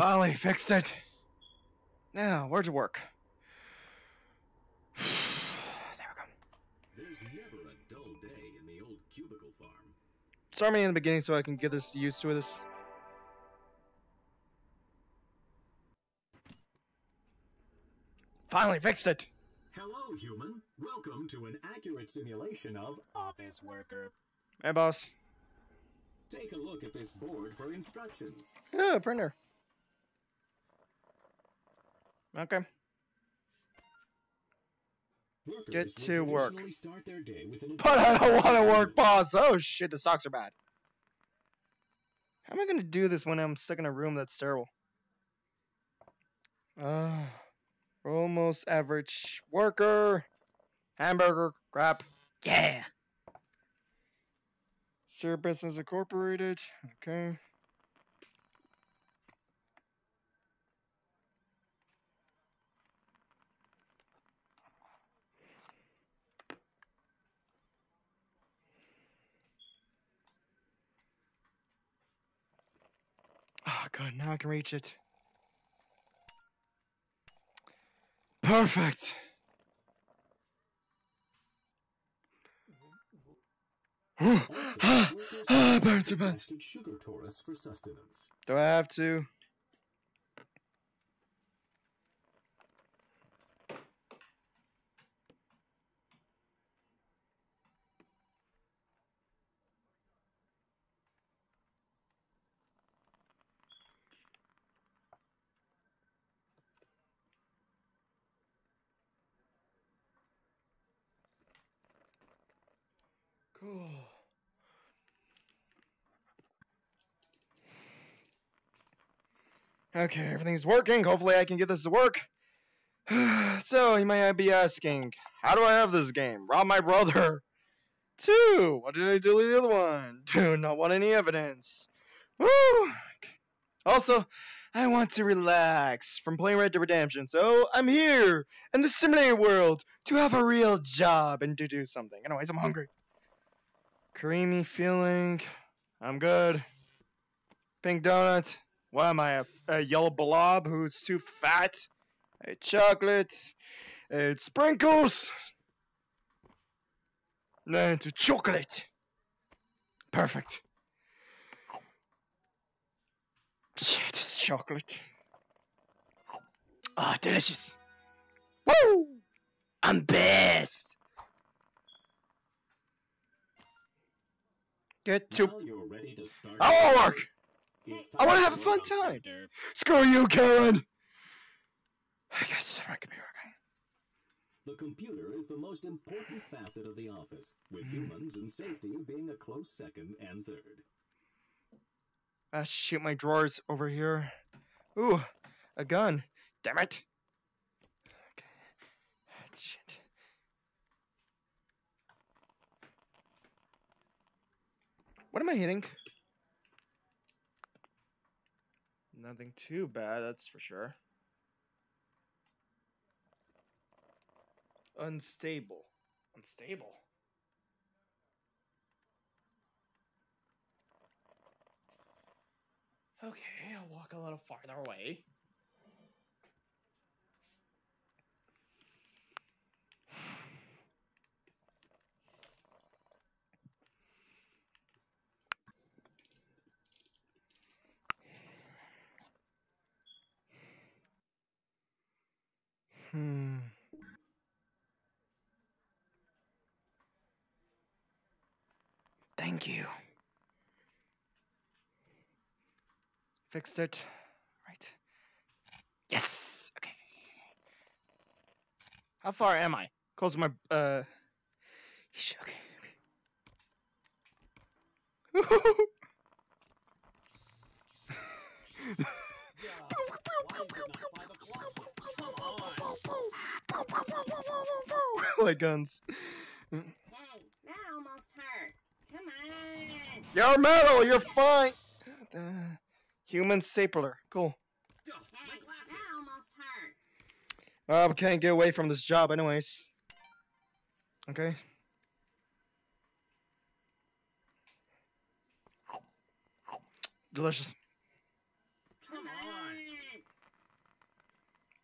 Finally fixed it. Now, where to work? there we go. There's never a dull day in the old cubicle farm. Start me in the beginning so I can get this used to this. Finally fixed it. Hello, human. Welcome to an accurate simulation of Office Worker. Hey, boss. Take a look at this board for instructions. Yeah, printer. Okay. Workers Get to work. Start their day with an But I don't want to work, boss. Oh shit, the socks are bad. How am I gonna do this when I'm stuck in a room that's terrible? Uh, almost average worker. Hamburger crap. Yeah. Sir Business Incorporated. Okay. Oh god, now I can reach it. Perfect. Ah, ah, burns, burns. sugar for sustenance. Do I have to? Okay, everything's working. Hopefully, I can get this to work. so, you might be asking, how do I have this game? Rob my brother. Two. What did I delete the other one? Do not want any evidence. Woo! Also, I want to relax from playing Red Dead Redemption, so I'm here in the simulator world to have a real job and to do something. Anyways, I'm hungry. Creamy feeling. I'm good. Pink donut. What am I, a, a yellow blob who's too fat? A chocolate. It's sprinkles. Then to chocolate. Perfect. This is chocolate. Ah, delicious. Woo! I'm best. Get to. Now you're ready to start. I your work. It's I wanna have a fun time. operator. Screw you, Karen. I guess I can be okay. The computer is the most important facet of the office, with Mm. humans and safety being a close second and third. Ah, shoot, my drawers over here. Ooh, a gun. Damn it. Okay. Shit. What am I hitting? Nothing too bad, that's for sure. Unstable. Unstable. Okay, I'll walk a little farther away. Hmm. Thank you. Fixed it. Right. Yes. Okay. How far am I? Close my uh. Okay. okay. like guns. Hey, that almost hurt. Come on. You're metal. You're fine. Uh, human stapler. Cool. Ugh, Hey, that almost hurt. Uh, can't get away from this job, anyways. Okay. Delicious. Come on.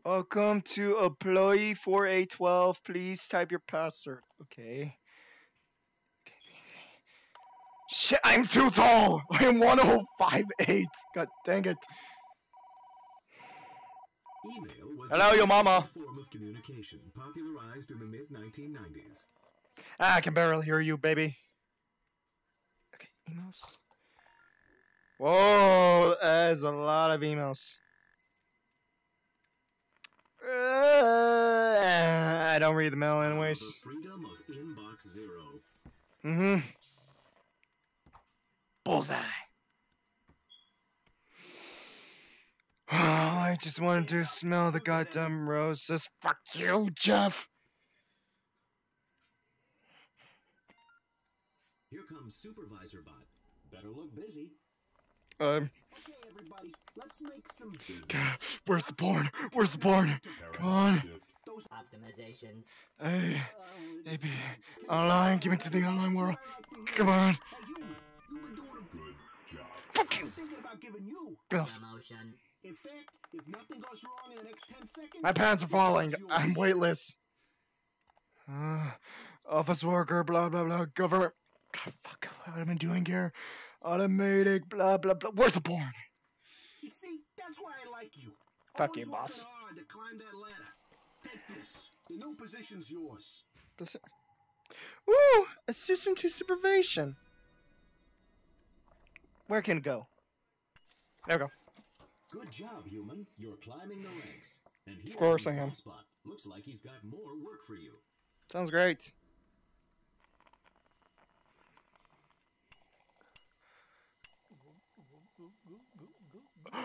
Welcome to employee 4812. Please type your password. Okay. Shit, I'm too tall. I am 1058. God dang it. Email was Hello, your mama. form of communication popularized in the mid 1990s. Ah, I can barely hear you, baby. Okay, emails. Whoa, that's a lot of emails. Uh, I don't read the mail anyways. The freedom of inbox zero. Mm-hmm. Bullseye. Oh, I just wanted to smell the goddamn roses. Fuck you, Jeff. Here comes Supervisor Bot. Better look busy. Um, let's make some business. where's the porn? Where's the porn? Come on. Those Optimizations. Hey, uh, maybe online. Give me to the online world. Come on. You, you've been doing a good job. Fuck you. I'm thinking about giving you. Bills. Promotion. In fact, if nothing goes wrong in the next 10 seconds, My pants are falling. I'm weightless. Uh, office worker, blah blah blah. Government. God, fuck. What am I been doing here? Automatic, blah blah blah. Where's the porn? You see, that's why I like you. Fuck you, boss. hard to climb that ladder. Take this. The new position's yours. It- Ooh, assistant to supervision. Where can it go? There we go. Good job, human. You're climbing the ranks. And here course comes I am. Bossbot. Looks like he's got more work for you. Sounds great.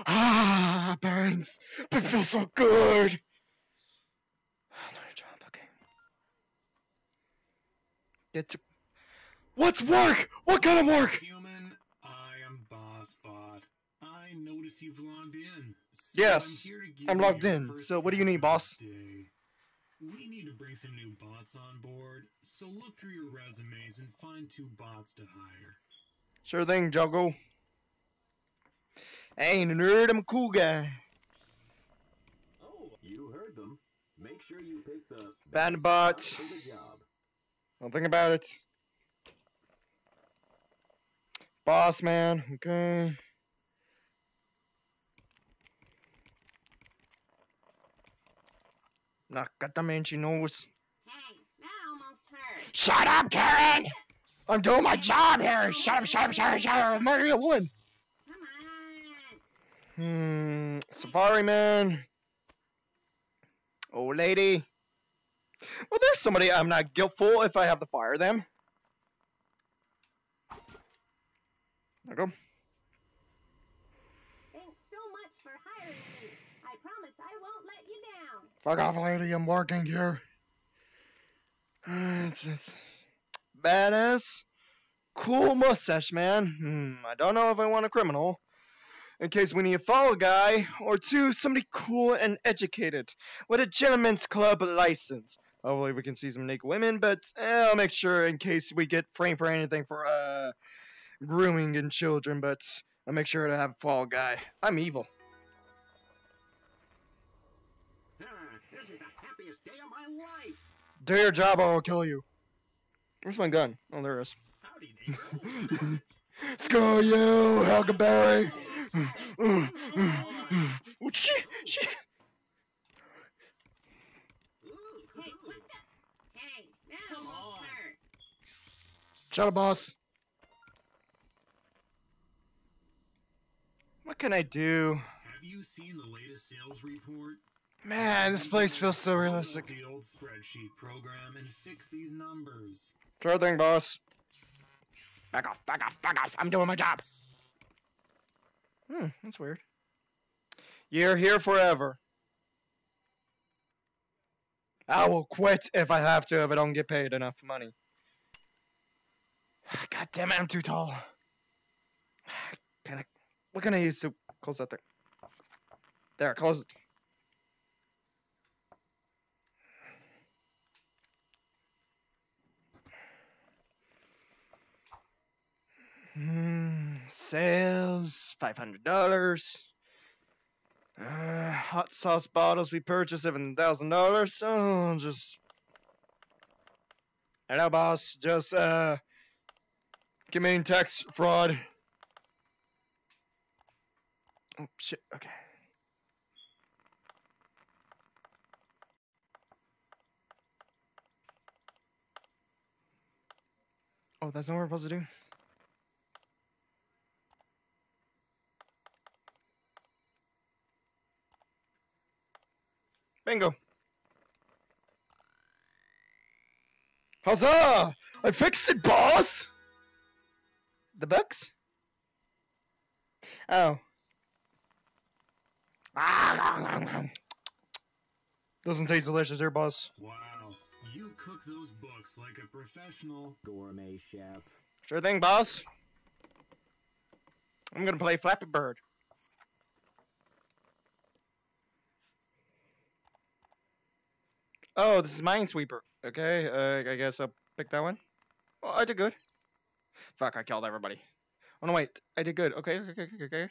Ah, burns. It feels so good. Another job, okay. Get to. What's work? What kind of work? Human, I am BossBot. I notice you've logged in. So Yes, I'm, here to give I'm logged in. So what do you need, boss? day. We need to bring some new bots on board, so look through your resumes and find two bots to hire. Sure thing, Juggle. Hey, nerd, I'm a cool guy. Oh, you heard them. Make sure you pick the Band bots. spot for the job. Don't think about it. Boss man, okay. Nakatamenchi knows. Hey, that almost hurt. Shut up, Karen! I'm doing my job here! Shut up, shut up, shut up, shut up! I'm murdering a woman! Hmm, Safari man. Old lady. Well, there's somebody I'm not guiltful if I have to fire them. There go. Thanks so much for hiring me. I promise I won't let you down. Fuck off, lady. I'm working here. It's just badass, cool mustache, man. Hmm, I don't know if I want a criminal. In case we need a fall guy, or two, somebody cool and educated with a gentleman's club license. Hopefully, we can see some naked women, but eh, I'll make sure in case we get framed for anything for uh grooming and children. But I'll make sure to have a fall guy. I'm evil. Ah, this is the happiest day of my life. Do your job or I'll kill you. Where's my gun? Oh, there it is. Howdy, you, Huckleberry! Shit, shit. Hey, what the? Hey, that Come on. hurt. Shut up, boss. What can I do? Have you seen the latest sales report? Man, this place feels so realistic. The old spreadsheet program and fix these numbers. Sure thing, boss. Back off, back off, back off. I'm doing my job. Hmm, that's weird. You're here forever. I will quit if I have to if I don't get paid enough money. God damn it, I'm too tall. Can I, what can I use to close that thing? There, close it. Hmm, sales, five hundred dollars. Uh, hot sauce bottles we purchased seven thousand dollars. So just hello, boss. Just uh, committing tax fraud. Oh shit. Okay. Oh, that's not what we're supposed to do. Bingo. Huzzah! I fixed it, boss! The books? Oh. Doesn't taste delicious here, boss. Wow, you cook those books like a professional. Gourmet chef. Sure thing, boss. I'm gonna play Flappy Bird. Oh, this is Minesweeper. Okay, uh, I guess I'll pick that one. Well, I did good. Fuck, I killed everybody. Oh no, wait, I did good. Okay, okay, okay, okay.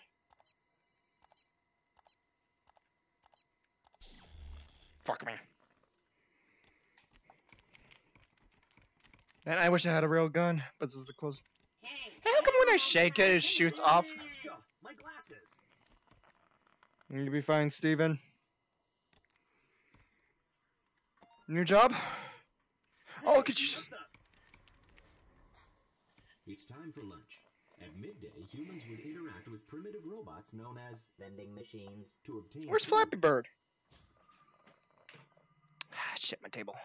Fuck me. Man, I wish I had a real gun, but this is the close. Hey, How come when I shake it, it shoots off? My glasses. You'll be fine, Steven. New job? Oh, could you? What the? It's time for lunch. At midday, humans would interact with primitive robots known as Vending machines. to obtain. Where's food. Flappy Bird? Ah, shit, my table.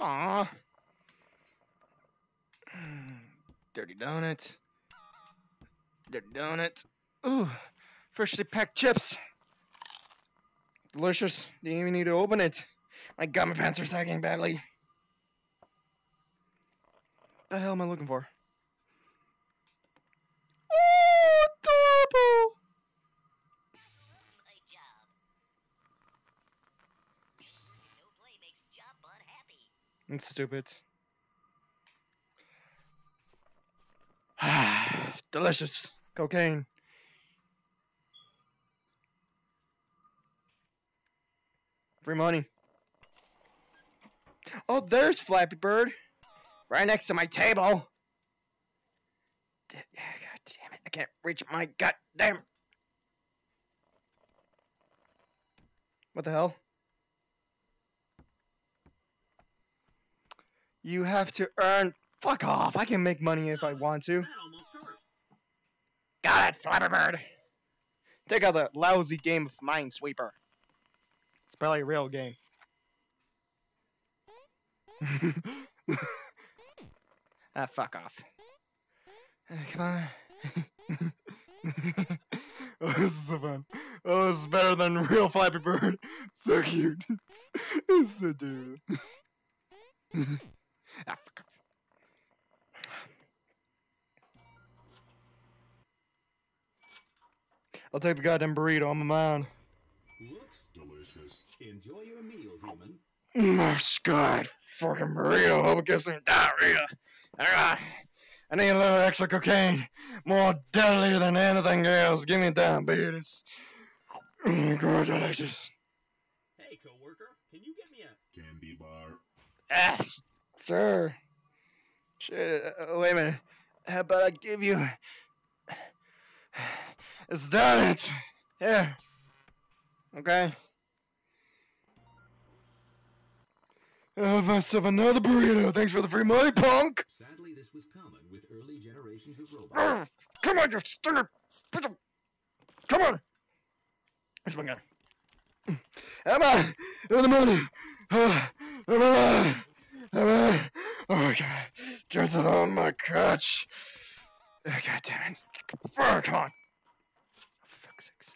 Aw. Dirty donut. Dirty donuts. Ooh, freshly packed chips. Delicious. Didn't even need to open it. My God, my pants are sagging badly. What The hell am I looking for? Oh, adorable! It's stupid. Delicious. Cocaine. Free money. Oh, there's Flappy Bird. Right next to my table. God damn it. I can't reach my goddamn. What the hell? You have to earn. Fuck off. I can make money if I want to. That. Got it, Flappy Bird. Take out the lousy game of Minesweeper. It's probably a real game. ah, fuck off. Come on. oh, this is so fun. Oh, this is better than real Flappy Bird. So cute. it's so adorable. ah, fuck off. I'll take the goddamn burrito. I'm a man. Looks delicious. Enjoy your meal, human. Oh, God, fucking burrito. Hope it gives me diarrhea. Alright. I need a little extra cocaine. More deadly than anything else. Give me diabetes. Mm, God, delicious. Hey, coworker, can you get me a Candy bar. Yes, sir. Shit, uh, wait a minute. How about I give you... It's done it. Here. Okay. Have myself another burrito. Thanks for the free money, punk. Sadly, this was common with early generations of robots. Come on, you stinger. Come on. Where's my gun? Emma, In the money. Emma, Emma. Oh my god. Just it on my crotch. Oh, god damn it. Come on. For fuck's sakes.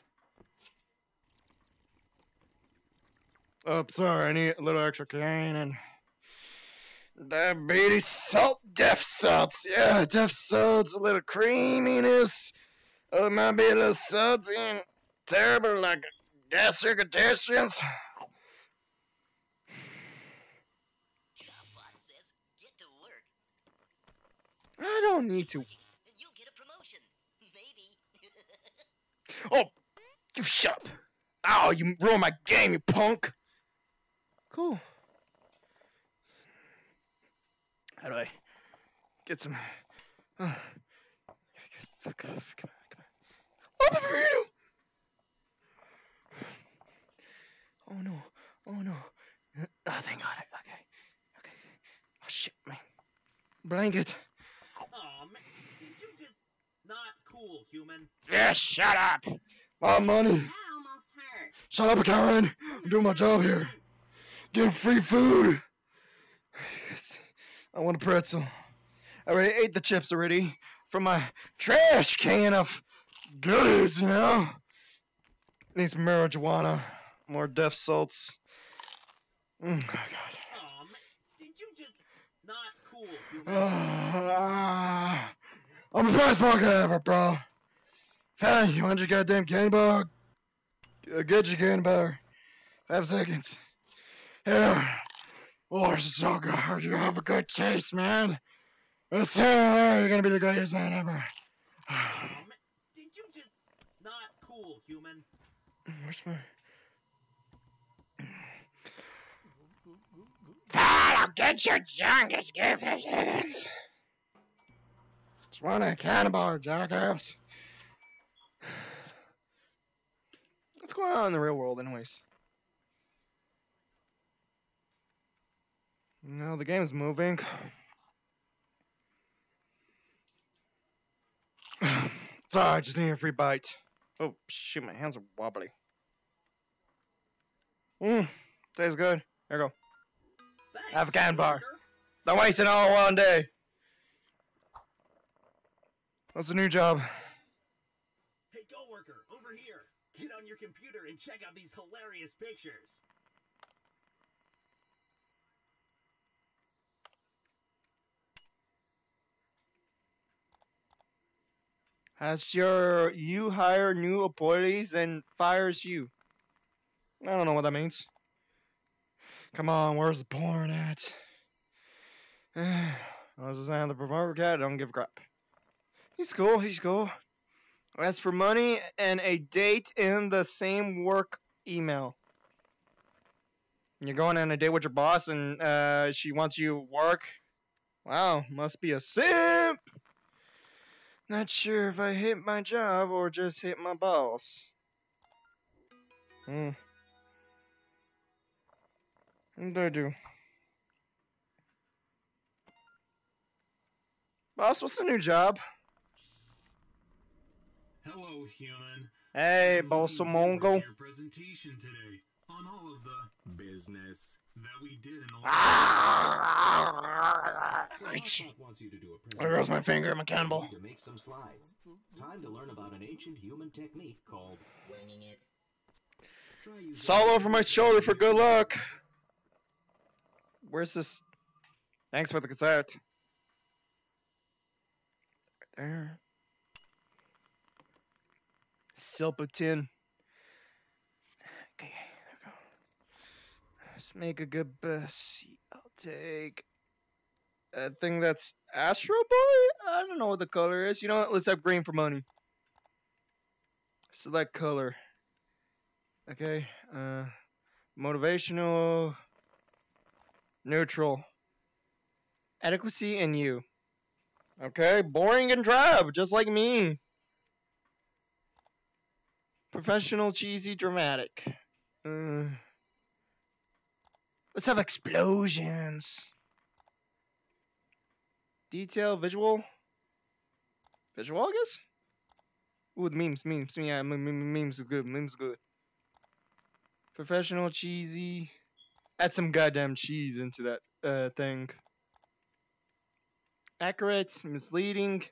Oh, sorry. I need a little extra cocaine and diabetes salt, death salts. Yeah, death salts, a little creaminess. Oh, it might be a little salty and terrible, like gastric intestines. Job boss says get to work. I don't need to. You'll get a promotion. Maybe. Oh, you shut up. Ow, you ruined my game, you punk. Cool. How do I get some? Uh, fuck off. Come on, come on. Oh, the burrito! Oh no. Oh no. Oh, thank God. Okay. Okay. Oh shit, my blanket. Aw, man. Did you just. Not cool, human. Yeah, shut up. My money. That almost hurt. Shut up, Karen. I'm doing my job here. Getting free food. I want a pretzel. I already ate the chips already from my trash can of goodies, you know? Needs marijuana, more death salts. Mm, oh, God. Aw. Did you just. Not cool, human. Ah, I'm the best market ever, bro. Hey, you want your goddamn candy bar? Uh, Get your candy bar. Five seconds. Yeah. Oh, this is so good. You have a good taste, man. That's it. Uh, you're gonna be the greatest man ever. Did you just. Not cool, human. Where's my? Fine, I'll get your junk. Just give seconds. Just want a bar, jackass. What's going on in the real world, anyways? No, the game's moving. Sorry, I just need a free bite. Oh, shoot, my hands are wobbly. Mmm, tastes good. Here you go. Thanks, Have a can bar. Don't waste it all one day. What's the new job? Hey, coworker, over here. Get on your computer and check out these hilarious pictures. Has your you hire new employees and fires you? I don't know what that means. Come on, where's the porn at? I was saying the promoter cat, don't give a crap. He's cool, he's cool. As for money and a date in the same work email. You're going on a date with your boss and uh, she wants you to work. Wow, must be a simp. Not sure if I hit my job or just hit my boss. Hmm. What do I do? Boss, what's the new job? Hello, human. Hey, boss of looking forward to Mongol. Your presentation today on all of the Business. that we did in the Ah! So Hotspot wants you to do a There goes my finger, I'm a cannibal. To make some slides. Time to learn about an ancient human technique called Winging it. try using over my shoulder for good luck. Where's this? Thanks for the cassette. Right there. Silverton. Okay, there we go. Let's make a good bus. I'll take. I think that's Astro Boy? I don't know what the color is. You know what? Let's have green for money. Select color. Okay. Uh, motivational. Neutral. Adequacy and you. Okay. Boring and drab, just like me. Professional, cheesy, dramatic. Uh, let's have explosions. Detail, visual. Visual, I guess? Ooh, memes, memes, yeah, mem- mem- memes are good, memes are good. Professional, cheesy. Add some goddamn cheese into that uh, thing. Accurate, misleading.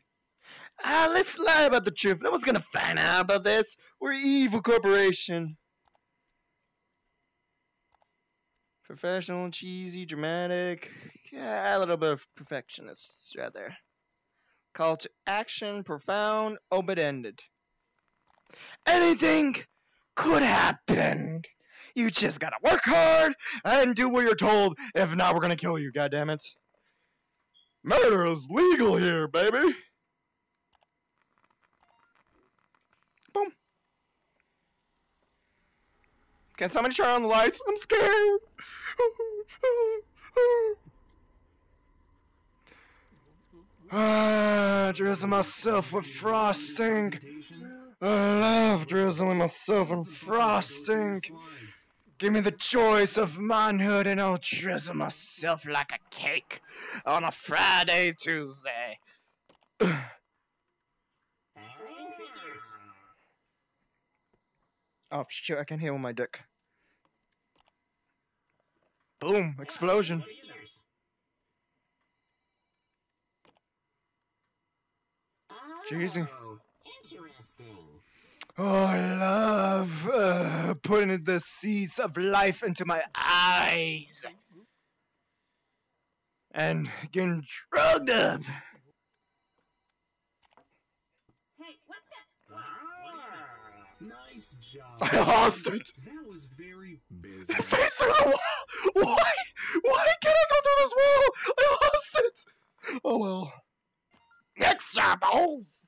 Ah, let's lie about the truth. No one's gonna find out about this. We're evil corporation. Professional, cheesy, dramatic. Yeah, a little bit of perfectionists rather. Call to action, profound, open-ended. Anything could happen. You just gotta work hard and do what you're told. If not, we're gonna kill you, goddammit. Murder is legal here, baby. Can somebody turn on the lights? I'm scared. Ah, drizzle myself with frosting. I love drizzling myself in frosting. Give me the choice of manhood and I'll drizzle myself like a cake on a Friday, Tuesday. Oh shit, I can heal my dick. Boom, explosion. Jeezy. Oh, interesting. Oh, I love uh, putting the seeds of life into my eyes. And getting drugged up. Hey, what the? Wow. Nice job. I lost it. That was very busy. Face through the wall! Why? Why can't I go through this wall? I lost it! Oh well. Next time, balls!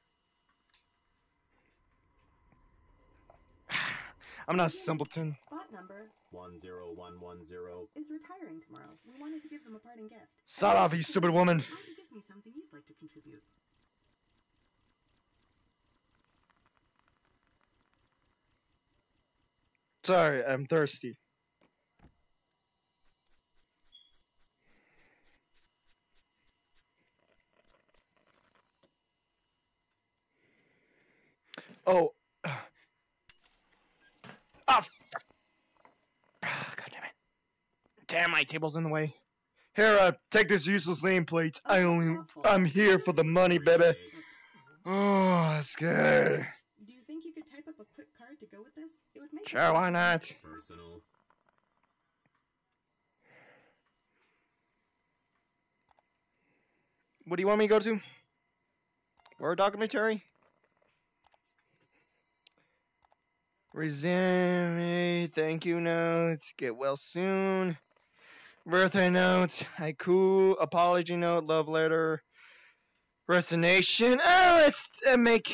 I'm not a simpleton. Bot number 10110. is retiring tomorrow. We wanted to give them a parting gift. Sod off, you stupid woman. Why don't you give me something you'd like to contribute? Sorry, I'm thirsty. Oh. Oh. God damn it. Damn, my table's in the way. Here, uh, take this useless nameplate. I only, I'm here for the money, baby. Oh, that's good. Do you think you could type up a quick card to go with this? Sure, why not? Personal. What do you want me to go to? Word documentary? Resume, thank you notes, get well soon. Birthday notes, haiku, apology note, love letter, resignation. Oh, let's uh, make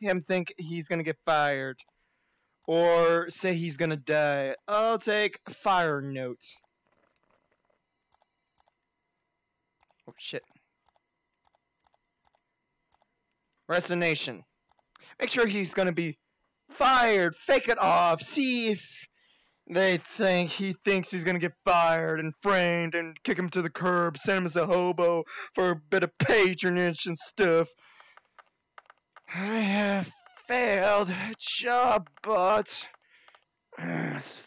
him think he's gonna get fired. Or say he's gonna die. I'll take fire note. Oh shit. Resignation. Make sure he's gonna be fired. Fake it off. See if they think he thinks he's gonna get fired and framed and kick him to the curb, send him as a hobo for a bit of patronage and stuff. I have failed job, but what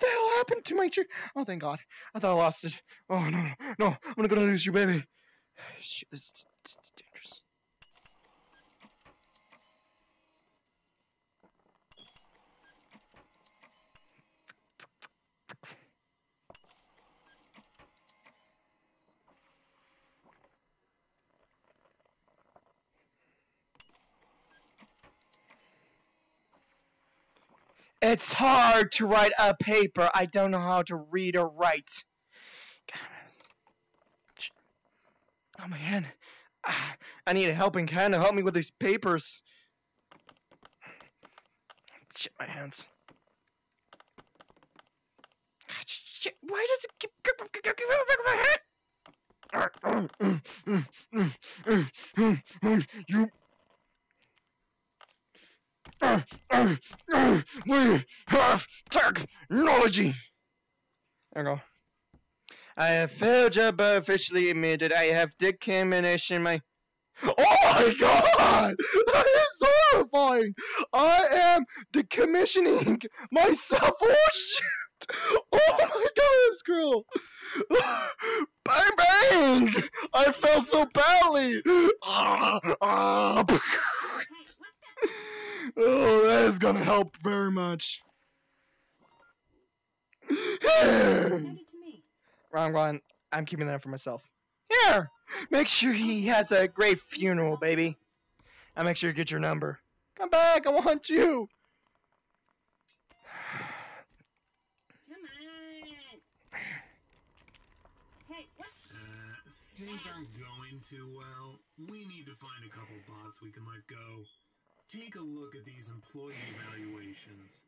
the hell happened to my tree? Oh, thank God! I thought I lost it. Oh no, no, no! I'm gonna lose you, baby. Shit, this It's hard to write a paper. I don't know how to read or write. Oh my hand. Ah, I need a helping hand to help me with these papers. Shit, my hands. Shit, why does it keep my head? You we have technology. There we go. I have failed but officially admitted I have discrimination my Oh my god! That is horrifying! I am decommissioning myself! Oh shit! Oh my god, goodness, girl! Bang bang! I felt so badly! Ah, ah. Hey, what's the? Oh, that is gonna help very much. Hand it to me. Wrong one. I'm keeping that for myself. Here! Make sure he has a great funeral, baby. I'll make sure you get your number. Come back, I want you! Come on. Hey, what? Uh, things aren't going too well. We need to find a couple bots we can let go. Take a look at these employee evaluations.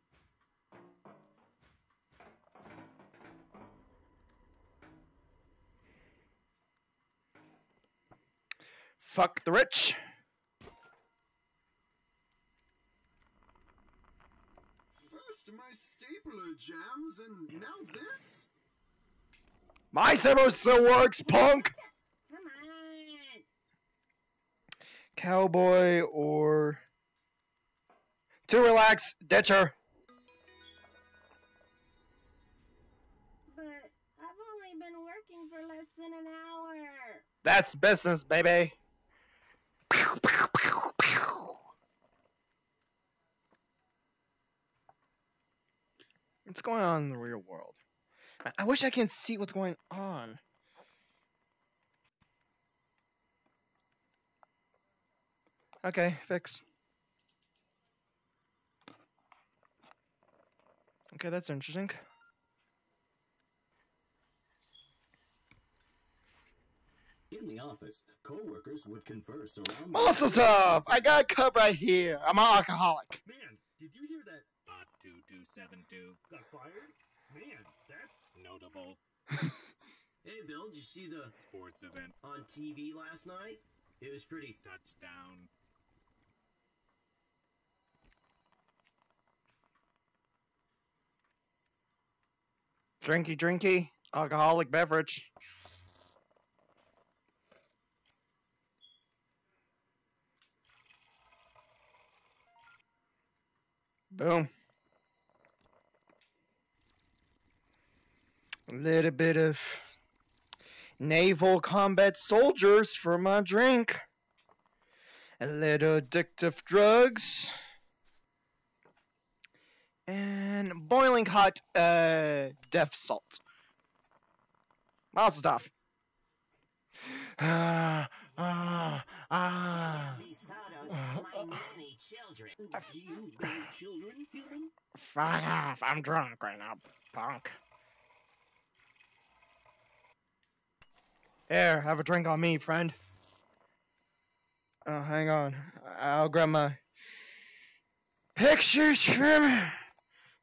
Fuck the rich. First my stapler jams, and now this? My servo still works, punk. Come on. Cowboy or to relax, ditcher. But I've only been working for less than an hour. That's business, baby. Pew, pew, pew, pew. What's going on in the real world? I- I wish I can see what's going on. Okay, fix. Okay, that's interesting. In the office, co-workers would converse around. Muscle tough! I got a cup right here. I'm an alcoholic. Man, did you hear that? Bot 2272 got fired? Man, that's notable. Hey, Bill, did you see the Sports event on TV last night? It was pretty. touchdown. Drinky, drinky, alcoholic beverage. Boom. A little bit of naval combat soldiers for my drink. A little addictive drugs. And boiling hot uh death salt. Mazel tov. Ah, ah, ah. Of human? Fuck off. I'm drunk right now, punk. Here, have a drink on me, friend. Oh, hang on. I'll grab my pictures from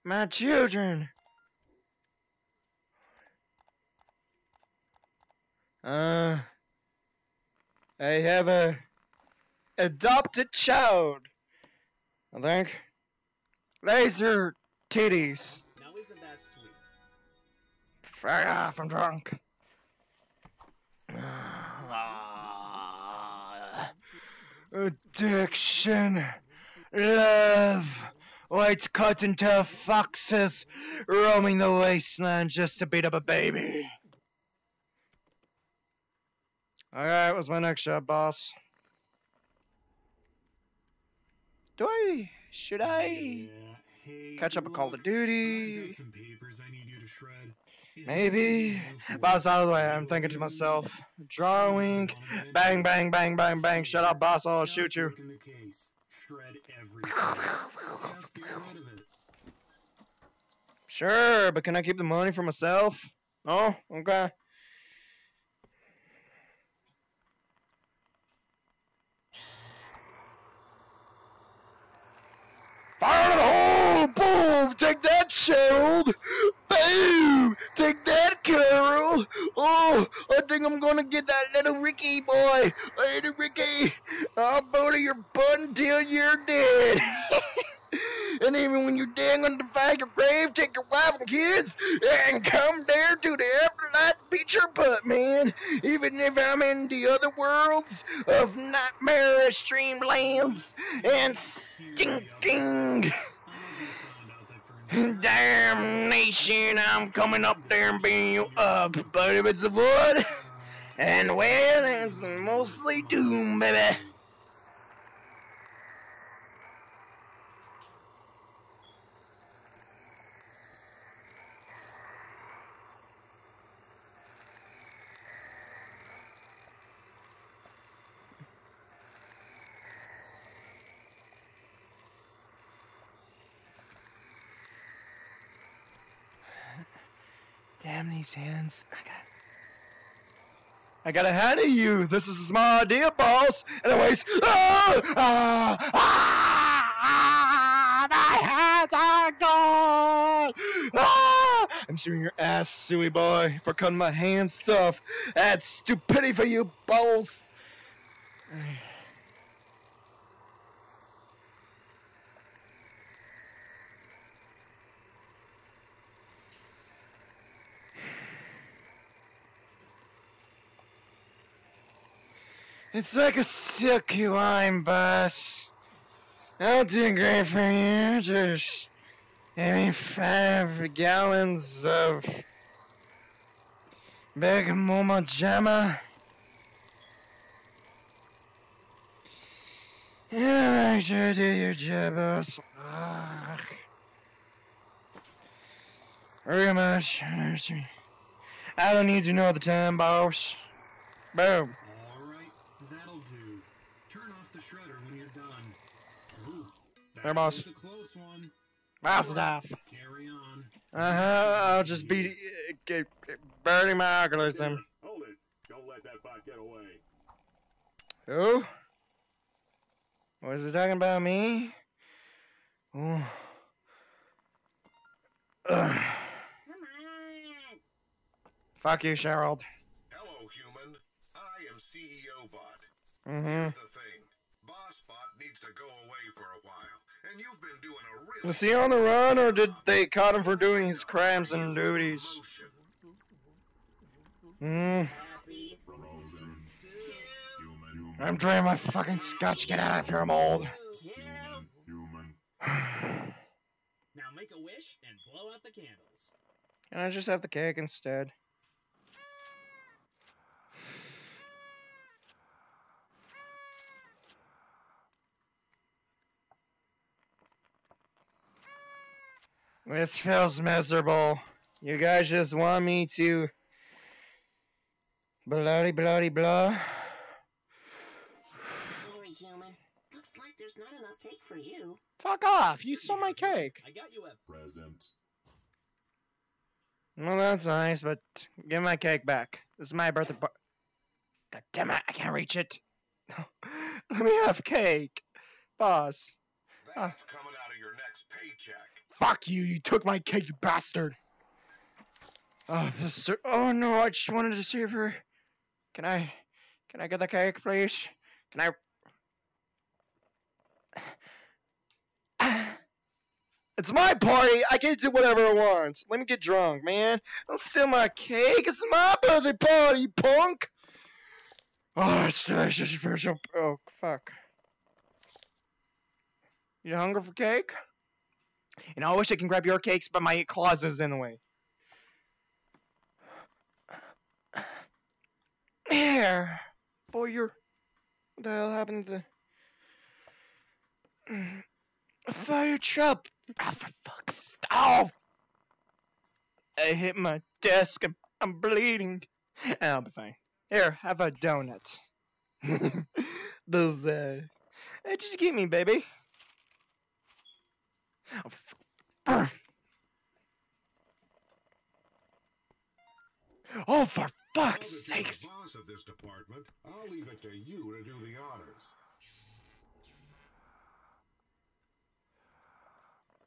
my children. Uh, I have a adopted child. I think. Laser titties. Now isn't that sweet? Fuck off, I'm drunk. Addiction, love, Oh, white cotton tail foxes roaming the wasteland just to beat up a baby. Alright, what's my next job, boss? Do I? Should I? Yeah. Hey, Catch up a Call of Duty. some papers I need you to shred. Maybe. there anything you Boss, out of the way. I'm thinking to myself. Drawing. Bang, bang, bang, bang, bang. Shut up, boss. I'll shoot you. Shred everything. Just get rid of it. Sure, but can I keep the money for myself? No? Okay. Fire in the hole! Boom! Take that, Gerald! Boom! Take that, Carol! Oh, I think I'm gonna get that little Ricky boy! Little Ricky! I'll boner your butt until you're dead! and even when you're dead, I'm gonna define your grave, take your wife and kids, and come there to the afterlife and beat your butt, man! Even if I'm in the other worlds of nightmarish dreamlands and stinking damnation, I'm coming up there and beating you up. But if it's a wood, and well, it's mostly doom, baby. Damn these hands. I got I got ahead of you. This is my idea, boss. Anyways, ah, ah, ah, my hands are gone. Ah, I'm suing your ass, Suey boy, for cutting my hand stuff. That's stupidity for you, boss. It's like a silky line, boss. I'll do great for you. Just me five gallons of Big Momo Jama. Yeah, make sure do your job, boss. Ugh. Very much. I don't need to know the time, boss. Boom. Alright, that'll do. Turn off the shredder when you're done. Ooh, that There, boss. was a close one. Boss Alright. Carry on. Uh huh. I'll just be uh, burning my algorithm. Hold it. Don't let that bot get away. Who? Was he talking about me? Ooh. Ugh. Come on. Fuck you, Cheryl. Hello, human. I am CEO Bot. Mm-hmm. Here's the thing. Boss Bot needs to go away for a while, and you've been doing a really Was he on the run, or did they caught him for doing his crimes and duties? promotion. Hmm. I'm drinking my fucking scotch. Get out of here, I'm old. Now make a wish and blow out the candles. Can I just have the cake instead? This feels miserable. You guys just want me to bloody bloody blah. Sorry, human. Looks like there's not enough cake for you. Fuck off! You stole my cake. I got you a Present. Well, that's nice, but give my cake back. This is my birthday par- God damn it, I can't reach it. Let me have cake. Boss. That's ah. coming out of your next paycheck. Fuck you, you took my cake, you bastard. Oh. Oh no, I just wanted to if her. Can I. Can I get the cake, please? Can I. It's my party. I can do whatever I want. Let me get drunk, man. Don't steal my cake. It's my birthday party, punk. Oh, it's delicious. Oh, fuck. You hungry for cake? Know, I wish I can grab your cakes, but my closet is in the way. Here, for your. What the hell happened to the. Fire truck! Ah, for fuck's Oh! I hit my desk. I'm, I'm bleeding. I'll be fine. Here, have a donut. Those, uh. Just get me, baby. Oh, for fuck's sakes! the boss of this department, I'll leave it to you to do the honors.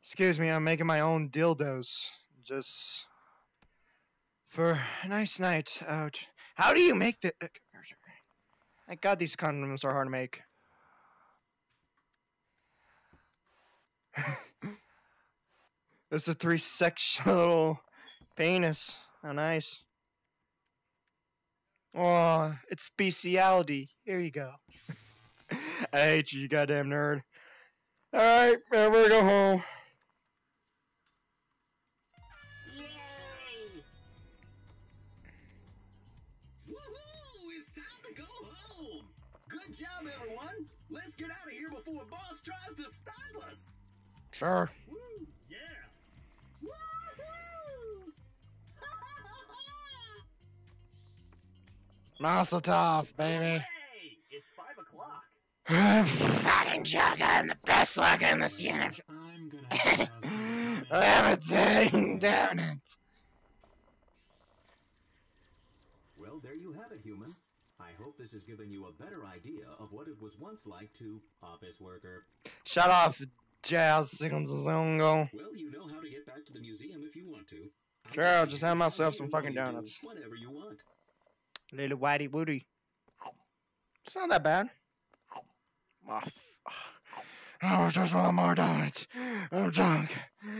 Excuse me, I'm making my own dildos. Just for a nice night out. How do you make the? Thank God these condoms are hard to make. It's a three sectional penis. How nice. Oh, it's speciality. Here you go. I hate you, you goddamn nerd. Alright, everybody go home. Yay! Woohoo! It's time to go home! Good job, everyone! Let's get out of here before boss tries to! Sure. Woo! Yeah! Woohoo! Mazel baby. Hey! It's five o'clock! Fucking joke, I'm the best looking in this universe. I'm gonna have to ask I have a dang donuts. Well, there you have it, human. I hope this has given you a better idea of what it was once like to office worker. Shut off, jazz singing zongo. Well, you know how to get back to the museum if you want to. Sure, I'll just have myself some fucking do donuts. Whatever you want. Little whitey woody. It's not that bad. Oh, oh, just one more donuts. I'm drunk.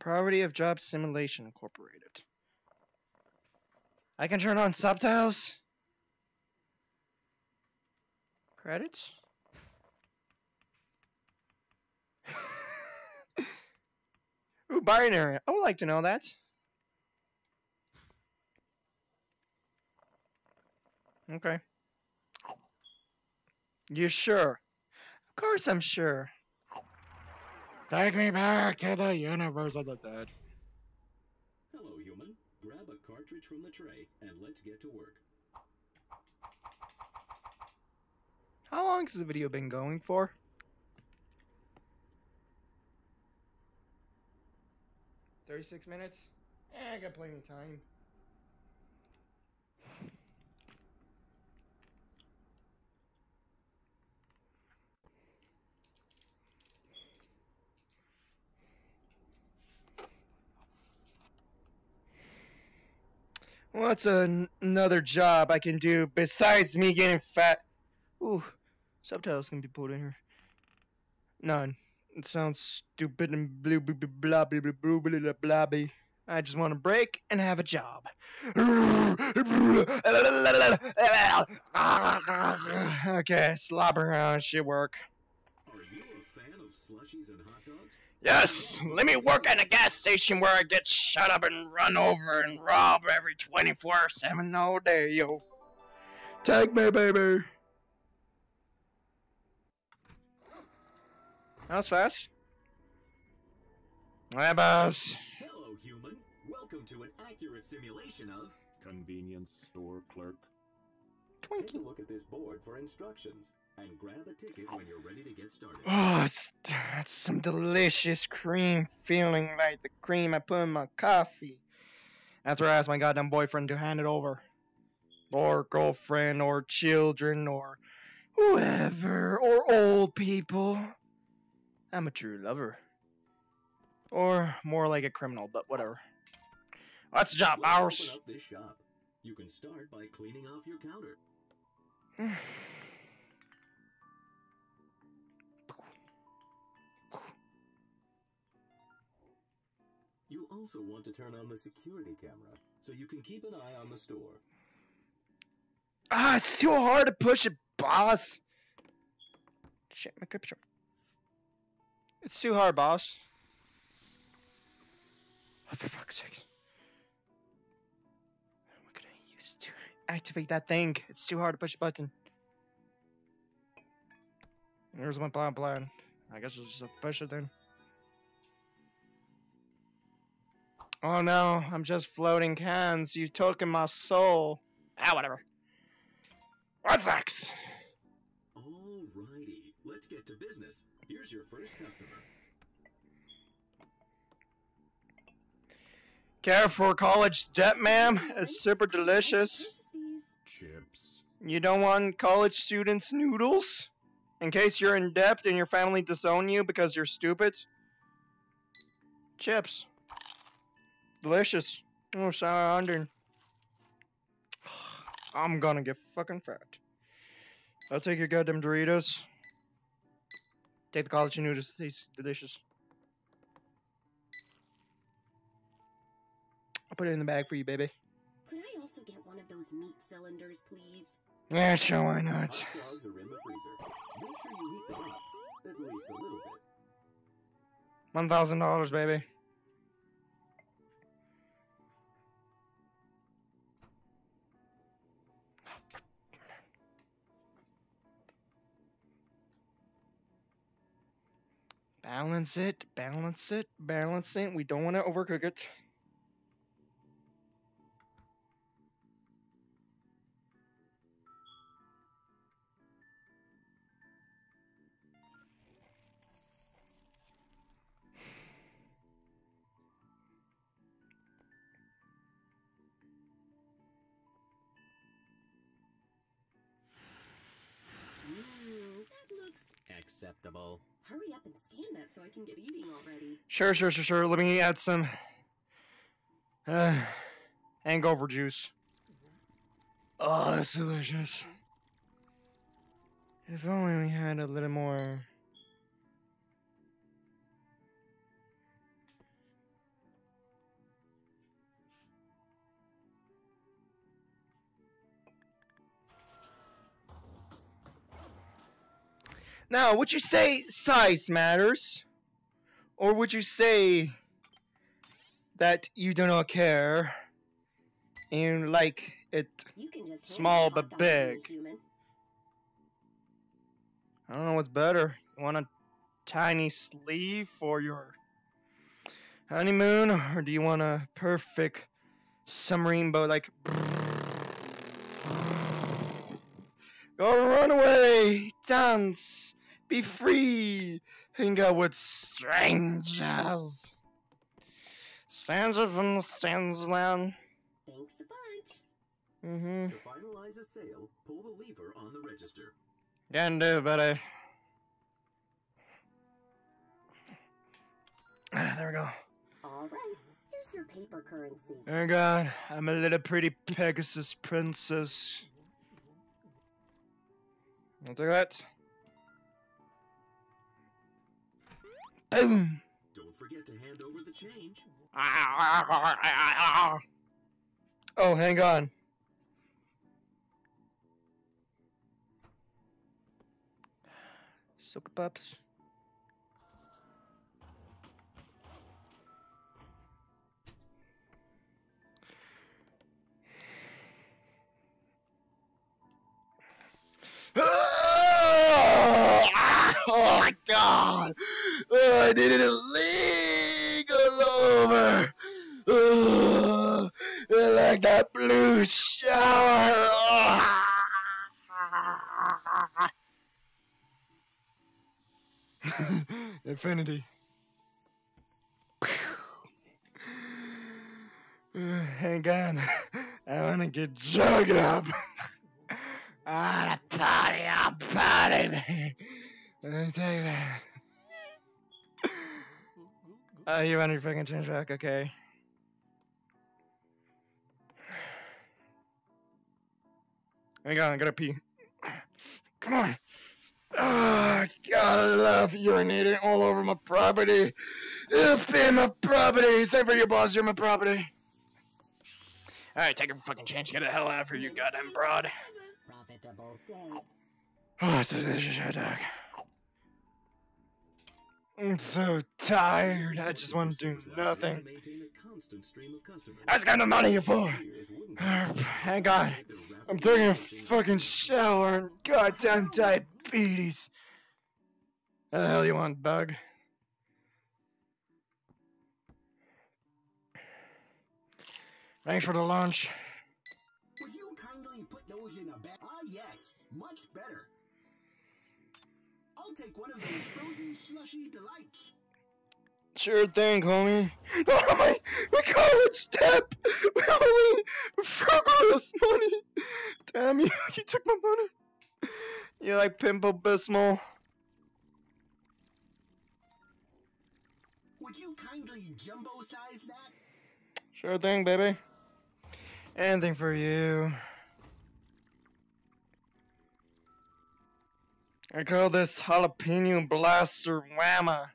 Property of Job Simulation Incorporated. I can turn on subtitles. Credits? Ooh, binary. I would like to know that. Okay. You sure? Of course I'm sure. Take me back to the universe of the dead. Hello, human. Grab a cartridge from the tray and let's get to work. How long has the video been going for? Thirty-six minutes. Eh, I got plenty of time. What's an- another job I can do besides me getting fat? Ooh, subtitles can be pulled in here. None. It sounds stupid and blue blah blah blah blah blah blah blah. blah. I just want to break and have a job. okay, slobber how should work. Are you a fan of slushies and hot dogs? Yes! Let me work at a gas station where I get shut up and run over and robbed every 24-7 all day, yo. Take me, baby! That was fast. Hi, boss. Hello, human. Welcome to an accurate simulation of. Convenience store clerk. Take a look at this board for instructions and grab a ticket when you're ready to get started. Oh, it's that's some delicious cream feeling like the cream I put in my coffee. After I asked my goddamn boyfriend to hand it over. Or girlfriend, or children, or whoever, or old people. I'm a true lover. Or more like a criminal, but whatever. That's the job, ours. open up this shop. You can start by cleaning off your counter. You also want to turn on the security camera so you can keep an eye on the store. Ah, it's too hard to push it, boss. Shit, my picture. It's too hard, boss. Oh, for fuck's sakes. What could I gonna use to activate that thing? It's too hard to push a button. Here's my plan plan. I guess I'll just push it then. Oh no, I'm just floating cans. You took in my soul. Ah, whatever. What's next? Alrighty, let's get to business. Here's your first customer. Care for college debt, ma'am? It's super delicious. Chips. You don't want college students' noodles? In case you're in debt and your family disown you because you're stupid? Chips. Delicious. Oh, sour onion. I'm gonna get fucking fat. I'll take your goddamn Doritos. Take the college noodles. These delicious. I'll put it in the bag for you, baby. Could I also get one of those meat cylinders, please? Yeah, sure, why not? Hot dogs are in the freezer. Make sure you heat them up, at least a little bit. One thousand dollars, baby. Balance it, balance it, balance it. We don't want to overcook it. Acceptable. Hurry up and scan that so I can get eating already. Sure, sure, sure, sure. Let me add some uh, hangover juice. Oh, that's delicious. If only we had a little more. Now, would you say size matters? Or would you say that you do not care and like it You can just small but hot dog to me, big? Human. I don't know what's better. You want a tiny sleeve for your honeymoon, or do you want a perfect submarine boat like? Go run away, dance, be free, hang out with strangers. Stranger from the strange land. Thanks a bunch. Mm-hmm. To finalize a sale, pull the lever on the register. Can do, buddy. Ah, there we go. All right. Here's your paper currency. Oh god, I'm a little pretty Pegasus princess. I'll do it. Boom! Don't forget to hand over the change. Ah. Oh, hang on. Soka Pups. Oh my god! Oh, I did it illegal over! Oh, like that blue shower! Oh. Infinity. Hang on. I wanna get jugged up. I wanna ah, party, I'm party. Let me tell you. Oh, want your fucking change back? Okay. Hang on, I gotta pee. Come on. Oh, God, I love urinating all over my property. Been my property. Same for you, boss. You're my property. Alright, take your fucking change. Get the hell out of here, you goddamn broad. Profitable day. Oh, it's a delicious hot dog. I'm so tired. I just want to do nothing. That's kind of money for. Hang on. I'm taking a fucking shower and goddamn diabetes. What the hell you want, bug? Thanks for the lunch. Would you kindly put those in a bag? Ah, yes, much better. I'll take one of those frozen slushy delights. Sure thing, homie. Oh my, my college debt! We only forgot us money! Damn you, you took my money! You like Pimple Bismol? Would you kindly jumbo size that? Sure thing, baby. Anything for you. I call this jalapeno blaster whamma.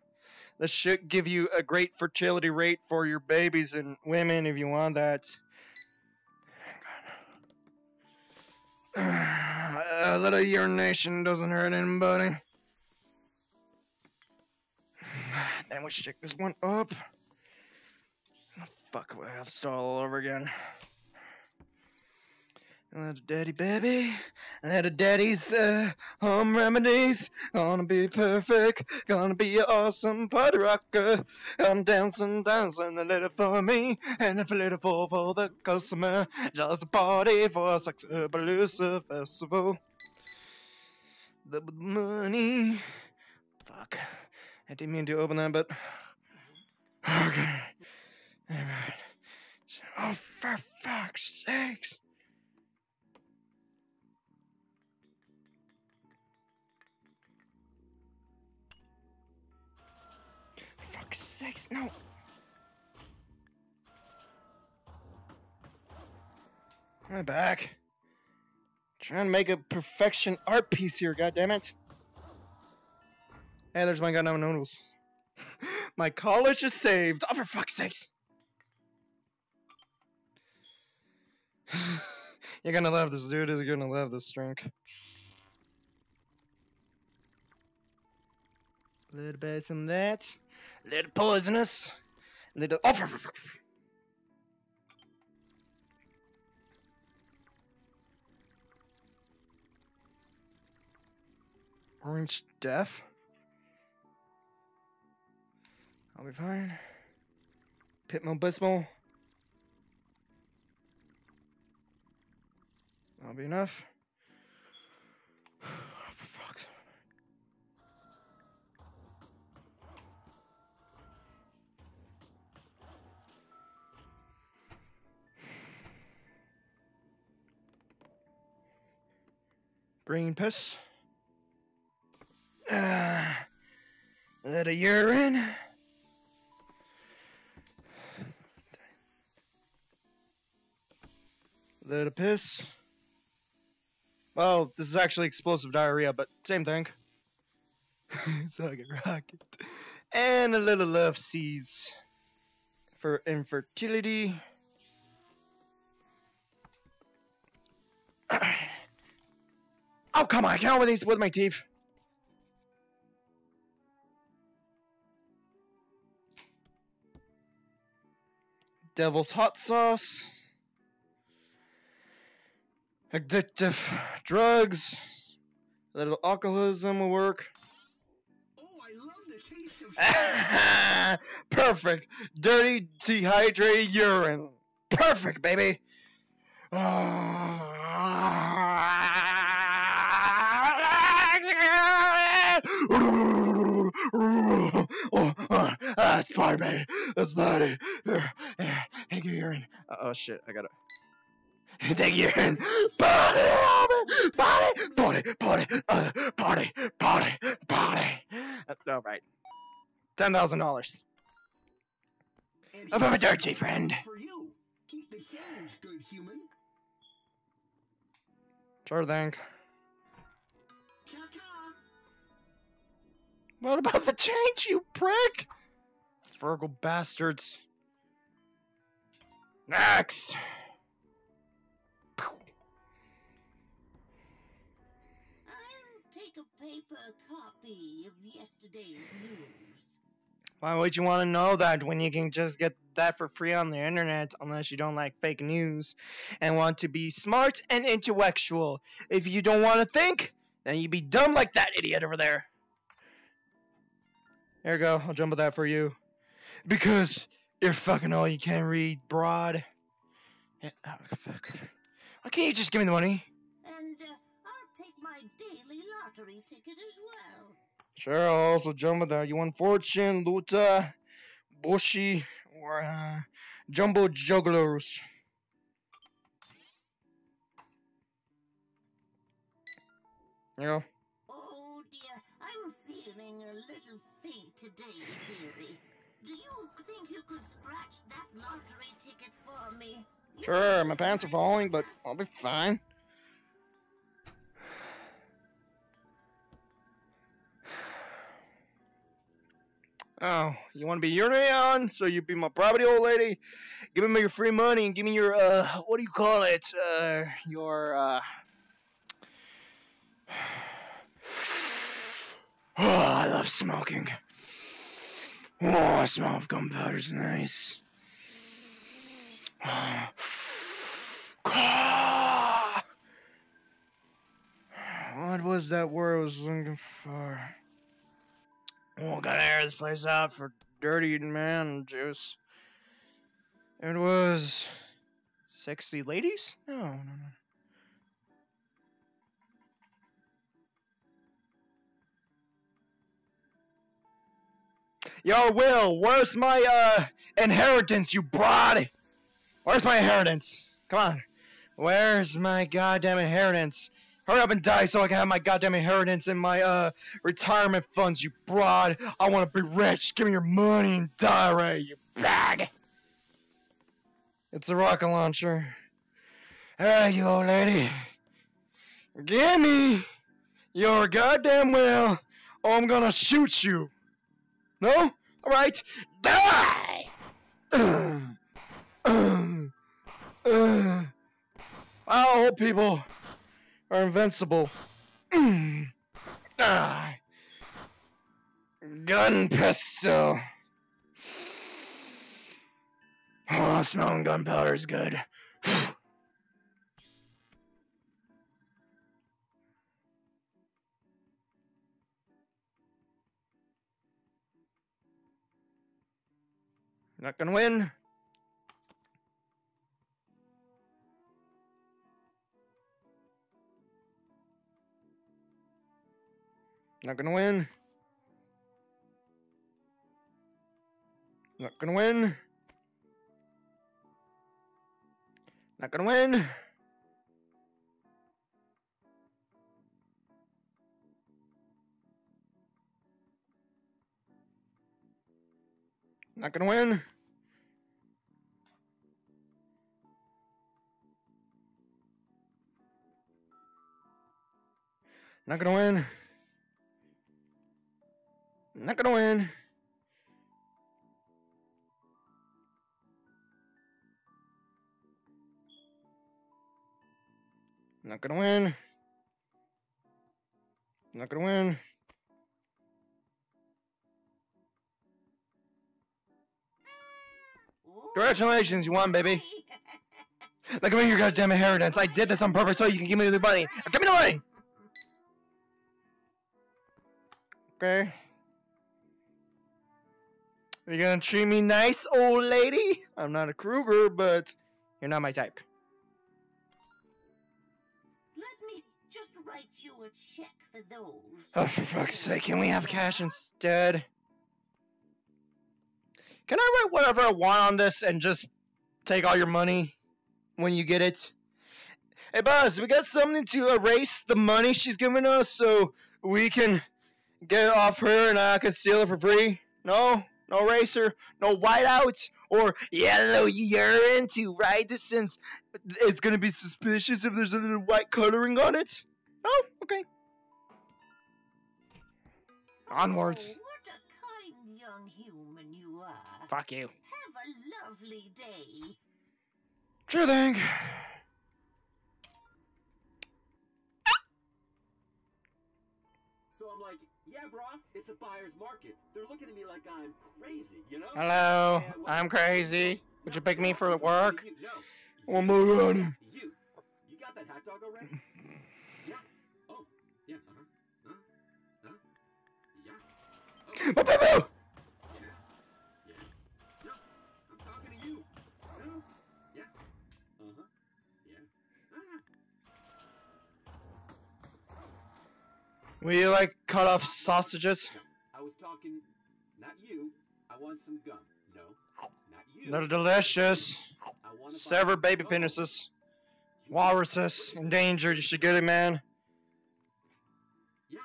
This should give you a great fertility rate for your babies and women if you want that. A little urination doesn't hurt anybody. Then we should check this one up. Fuck, we have to start all over again. Little daddy baby, little daddy's uh, home remedies. Gonna be perfect, gonna be an awesome party rocker. I'm dancing, dancing a little for me, and a little for, for the customer. Just a party for a sex evolution festival. The money. Fuck. I didn't mean to open that, but. Okay. Alright. Oh, for fuck's sakes. Sakes, no. My back. Trying to make a perfection art piece here, God damn it! Hey, there's my goddamn noodles. my college is saved. Oh, for fuck's sakes! You're gonna love this, dude. Is gonna love this drink. A little bit some that. Little poisonous. Little. Oh. Orange Death. I'll be fine. Pitmo Bismol. That'll be enough. Green piss. Uh, a urine. Let a piss. Well, this is actually explosive diarrhea, but same thing. Suck it, rocket. And a little love seeds for infertility. Oh, come on, I can't with these with my teeth. Devil's hot sauce. Addictive drugs. A little alcoholism will work. Oh, I love the taste of. Perfect. Dirty, dehydrated urine. Perfect, baby. oh, party, baby. That's party. Take your urine. Oh shit, I gotta. Take your urine. Party, party, party, party, uh, party, party, party. That's all right. Ten thousand dollars. I'm a dirty friend. For you. Keep the change, good human. Sure thing. Cha-cha. What about the change, you prick? Virgo bastards. Next. I'll take a paper copy of yesterday's news. Why would you want to know that when you can just get that for free on the internet unless you don't like fake news and want to be smart and intellectual? If you don't want to think, then you'd be dumb like that idiot over there. There you go. I'll jumble that for you. Because you're fucking all you can read, broad. Yeah, oh, fuck. Why can't you just give me the money? And uh, I'll take my daily lottery ticket as well. Sure, I'll also jumble that. You want fortune, Luta, Bushy, or uh, Jumbo Jugglers? You know, scratch that lottery ticket for me? Sure, my pants are falling, but I'll be fine. Oh, you want to be urinary on? So you be my property, old lady? Give me your free money and give me your, uh, what do you call it? Uh, your, uh... Oh, I love smoking. Oh, I smell of gunpowder's nice. What was that word I was looking for? Oh, gotta air this place out for dirty man juice. It was sexy ladies? No, no, no. Yo, Will, where's my uh inheritance, you broad? Where's my inheritance? Come on. Where's my goddamn inheritance? Hurry up and die so I can have my goddamn inheritance and my uh retirement funds, you broad. I want to be rich. Give me your money and die already, you bag. It's a rocket launcher. There you old lady. Give me your goddamn will, or I'm gonna shoot you. No? Alright. Die! Wow, old people are invincible. Ah. Gun pistol. Oh, smelling gunpowder is good. Not gonna win. Not gonna win. Not gonna win. Not gonna win. Not gonna win. Not gonna win. Not gonna win. Not gonna win. Not gonna win. Congratulations, you won, baby. Look at me, your goddamn inheritance. I did this on purpose so you can give me the money. Give me the money! Okay. Are you gonna treat me nice, old lady? I'm not a Kruger, but you're not my type. Let me just write you a check for those. Oh, for fuck's sake, can we have cash instead? Can I write whatever I want on this and just take all your money when you get it? Hey, boss, we got something to erase the money she's giving us so we can get it off her and I can steal it for free? No? No racer? No whiteout? Or yellow urine to right since it's gonna be suspicious if there's a little white coloring on it? Oh, okay. Onwards. Oh, what a kind young human you are. Fuck you. Have a lovely day. Sure thing. So I'm like, yeah, brah, it's a buyer's market. They're looking at me like I'm crazy, you know? Hello, Yeah, I'm crazy. Would you pick me for work? No. One more run. You. You got that hot dog already? yeah. Oh, yeah, uh-huh. Huh? Huh? Yeah. Oh, Will you like cut off sausages? I was talking, not you. I want some gum. No, not you. They're delicious. I want to Severed baby penises. Walruses. Endangered. You should get it, man. Yeah.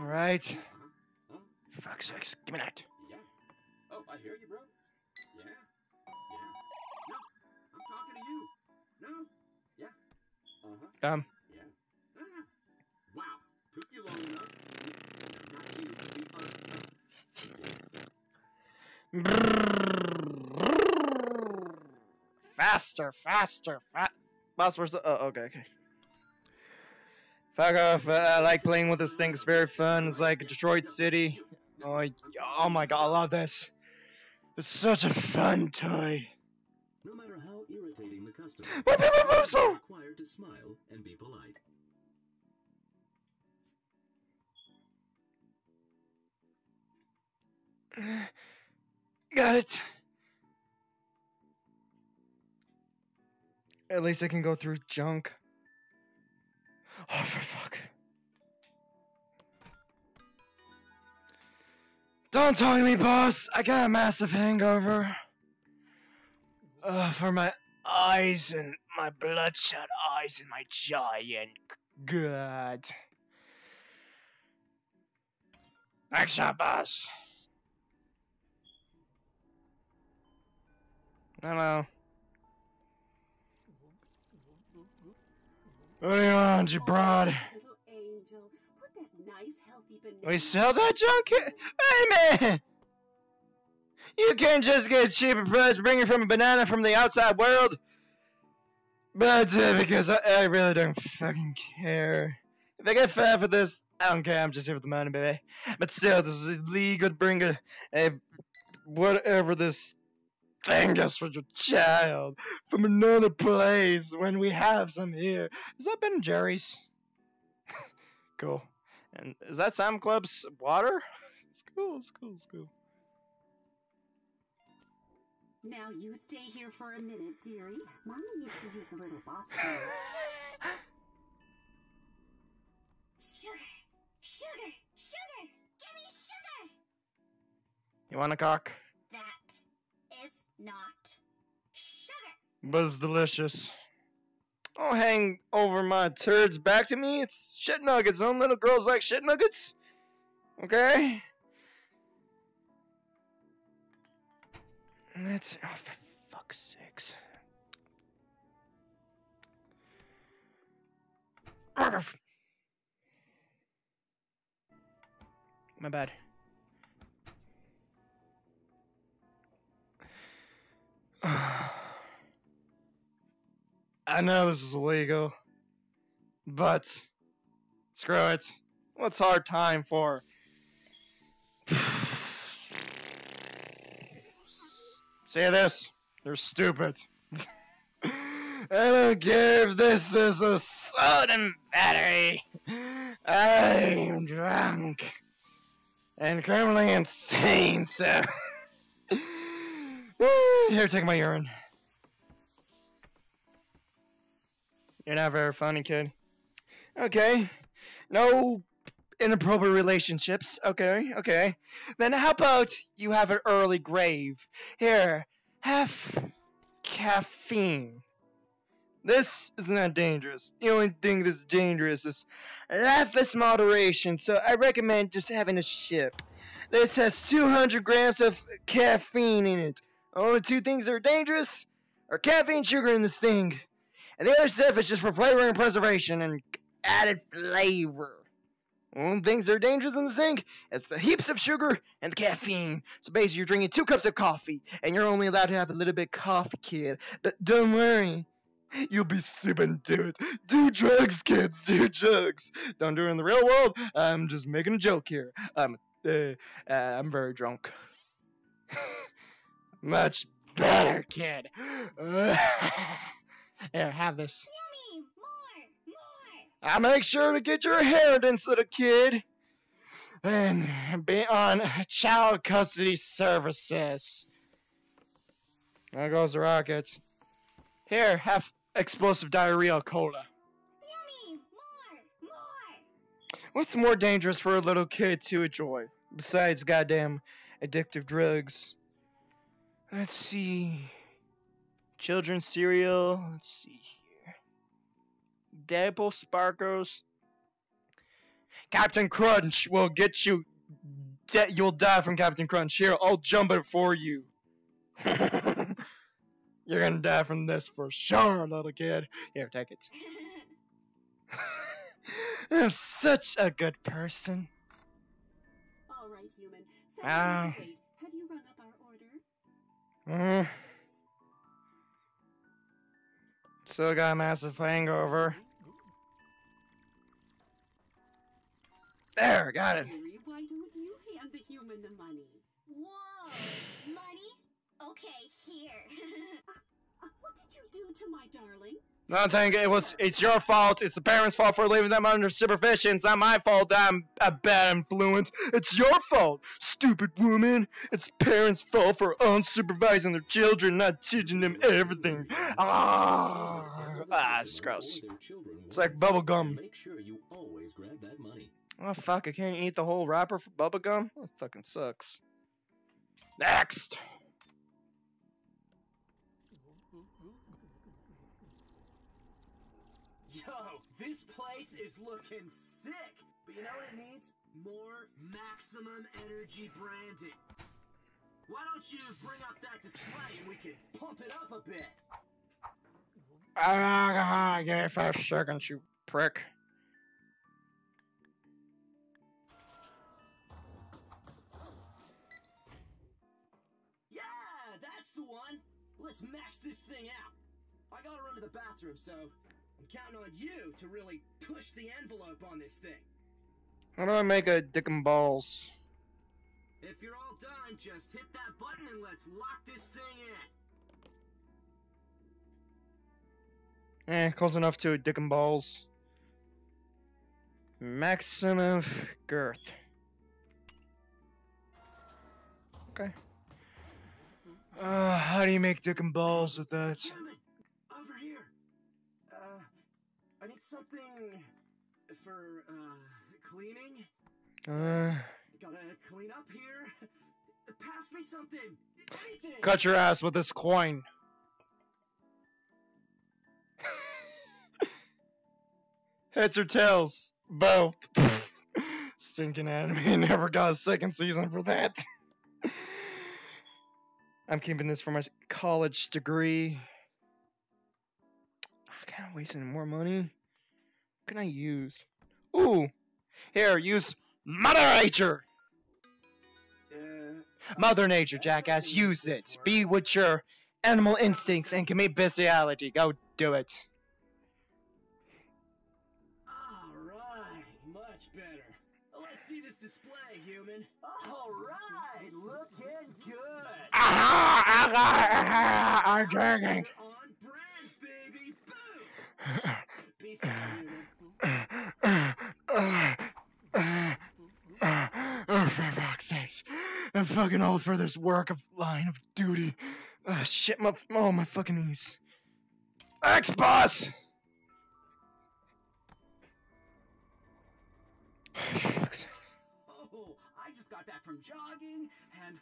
Alright. Uh-huh. Huh? For fuck's sakes, give me that. Yeah. Oh, I hear you, bro. Yeah. Yeah. No, I'm talking to you. No. Yeah. Uh-huh. Come. Yeah. Wow. Took you long enough. Not you. The other. Faster, faster, fast. Boss, where's the? Oh, okay, okay. Fuck off. Uh, I like playing with this thing. It's very fun. It's like Detroit City. Oh, I- oh my god, I love this. It's such a fun toy. No matter how irritating the customer, Whoop, whoop, whoop, whoop, you're required to smile and be polite. Got it. At least I can go through junk. Oh, for fuck. Don't talk to me, boss. I got a massive hangover. Uh, for my eyes and my bloodshot eyes and my giant. Next shot, boss. Hello. What do you want, you broad? Little angel, put that nice healthy banana. We sell that junk? Hey, man! You can't just get cheaper price bringing from a banana from the outside world. But uh, because I, I really don't fucking care. If I get fat for this, I don't care. I'm just here for the money, baby. But still, this is illegal bring a, a whatever this thing is for your child from another place when we have some here. Is that Ben Jerry's? cool. And is that Sam Club's water? It's cool. It's cool. It's cool. Now you stay here for a minute, dearie. Mommy needs to use the little now. Sugar, sugar, sugar. Give me sugar. You want a cock? Not sugar. But it's delicious. Don't hang over my turds back to me. It's shit nuggets. Some little girls like shit nuggets. Okay? That's. Oh, for fuck's sakes. My bad. I know this is illegal, but screw it. What's hard time for? See this? They're stupid. I don't care if this is a sudden battery. I'm drunk and criminally insane, so. Here, take my urine. You're not very funny, kid. Okay. No inappropriate relationships. Okay, okay. Then how about you have an early grave? Here, have caffeine. This is not dangerous. The only thing that's dangerous is life moderation, so I recommend just having a ship. This has 200 grams of caffeine in it. Only two things that are dangerous are caffeine and sugar in this thing. And the other stuff is just for flavoring and preservation and added flavor. Only things that are dangerous in the sink is the heaps of sugar and the caffeine. So basically, you're drinking two cups of coffee, and you're only allowed to have a little bit of coffee, kid. But don't worry, you'll be sipping to it. Do drugs, kids. Do drugs. Don't do it in the real world. I'm just making a joke here. I'm, uh, uh, I'm very drunk. Much better, kid. Here, have this. Yummy. More. More. I'll make sure to get your inheritance, little kid. And be on child custody services. There goes the rockets. Here, have explosive diarrhea cola. Yummy. More. More. What's more dangerous for a little kid to enjoy besides goddamn addictive drugs? Let's see. Children's cereal. Let's see here. Deadpool Sparkles. Captain Crunch will get you. De- you'll die from Captain Crunch. Here, I'll jump it for you. You're gonna die from this for sure, little kid. Here, take it. I'm such a good person. All right, human. Ah. Mm. Still got a massive hangover. There, got it. Dearie, why don't you hand the human the money? Whoa. Money? Okay, here. Uh, what did you do to my darling? Nothing. It was. It's your fault. It's the parents' fault for leaving them under supervision. It's not my fault. that I'm a bad influence. It's your fault, stupid woman. It's parents' fault for unsupervising their children, not teaching them everything. Ah, ah, it's gross. It's like bubble gum. Make sure you always grab that money. Oh fuck! I can't eat the whole wrapper for bubblegum. That fucking sucks. Next. Is looking sick. But you know what it needs? More maximum energy branding. Why don't you bring up that display and we can pump it up a bit? Ah, give me five seconds, you prick. Yeah, that's the one. Let's max this thing out. I gotta run to the bathroom, so I'm counting on you to really push the envelope on this thing. How do I make a dick and balls? If you're all done, just hit that button and let's lock this thing in. Eh, close enough to dick and balls. Maximum girth. Okay. Uh, how do you make dick and balls with that? Something for, uh, cleaning. Uh, Gotta clean up here. Pass me something. Anything. cut your ass with this coin. Heads or tails? Both. Stinking anime never got a second season for that. I'm keeping this for my college degree. I can't waste any more money. Can I use? Ooh! Here, use Mother Nature! Uh, Mother Nature, jackass, use it. Be with your animal instincts and commit bestiality. Go do it. Alright, much better. Let's see this display, human. Alright, looking good. Ah, ah, ah, ah, I'm. You're on brand, baby. Boom. Peace out, human. Oh, for fuck's sakes. I'm fucking old for this work of line of duty. Ah, shit, my, oh, my fucking knees. X-Boss! Fuck's sake. Oh, I just got back from jogging, and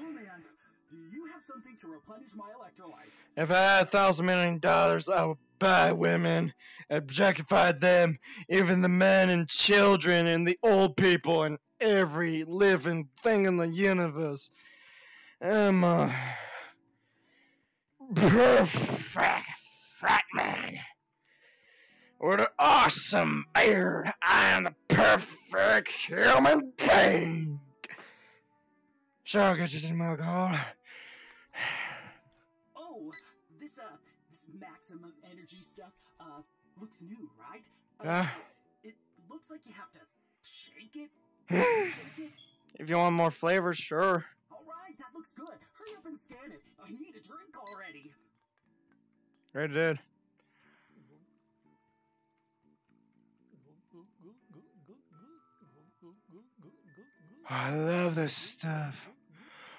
oh man, do you have something to replenish my electrolytes? If I had a thousand million dollars, I would buy women, objectified them, even the men and children and the old people and every living thing in the universe. I'm a perfect fat man with an awesome beard. I am the perfect human being. Sure, I'll get you some alcohol. Energy stuff uh looks new, right? Uh, Yeah. It looks like you have to shake it. Shake it. If you want more flavors, sure. All right, that looks good. Hurry up and scan it. I need a drink already. Right, did. I love this stuff.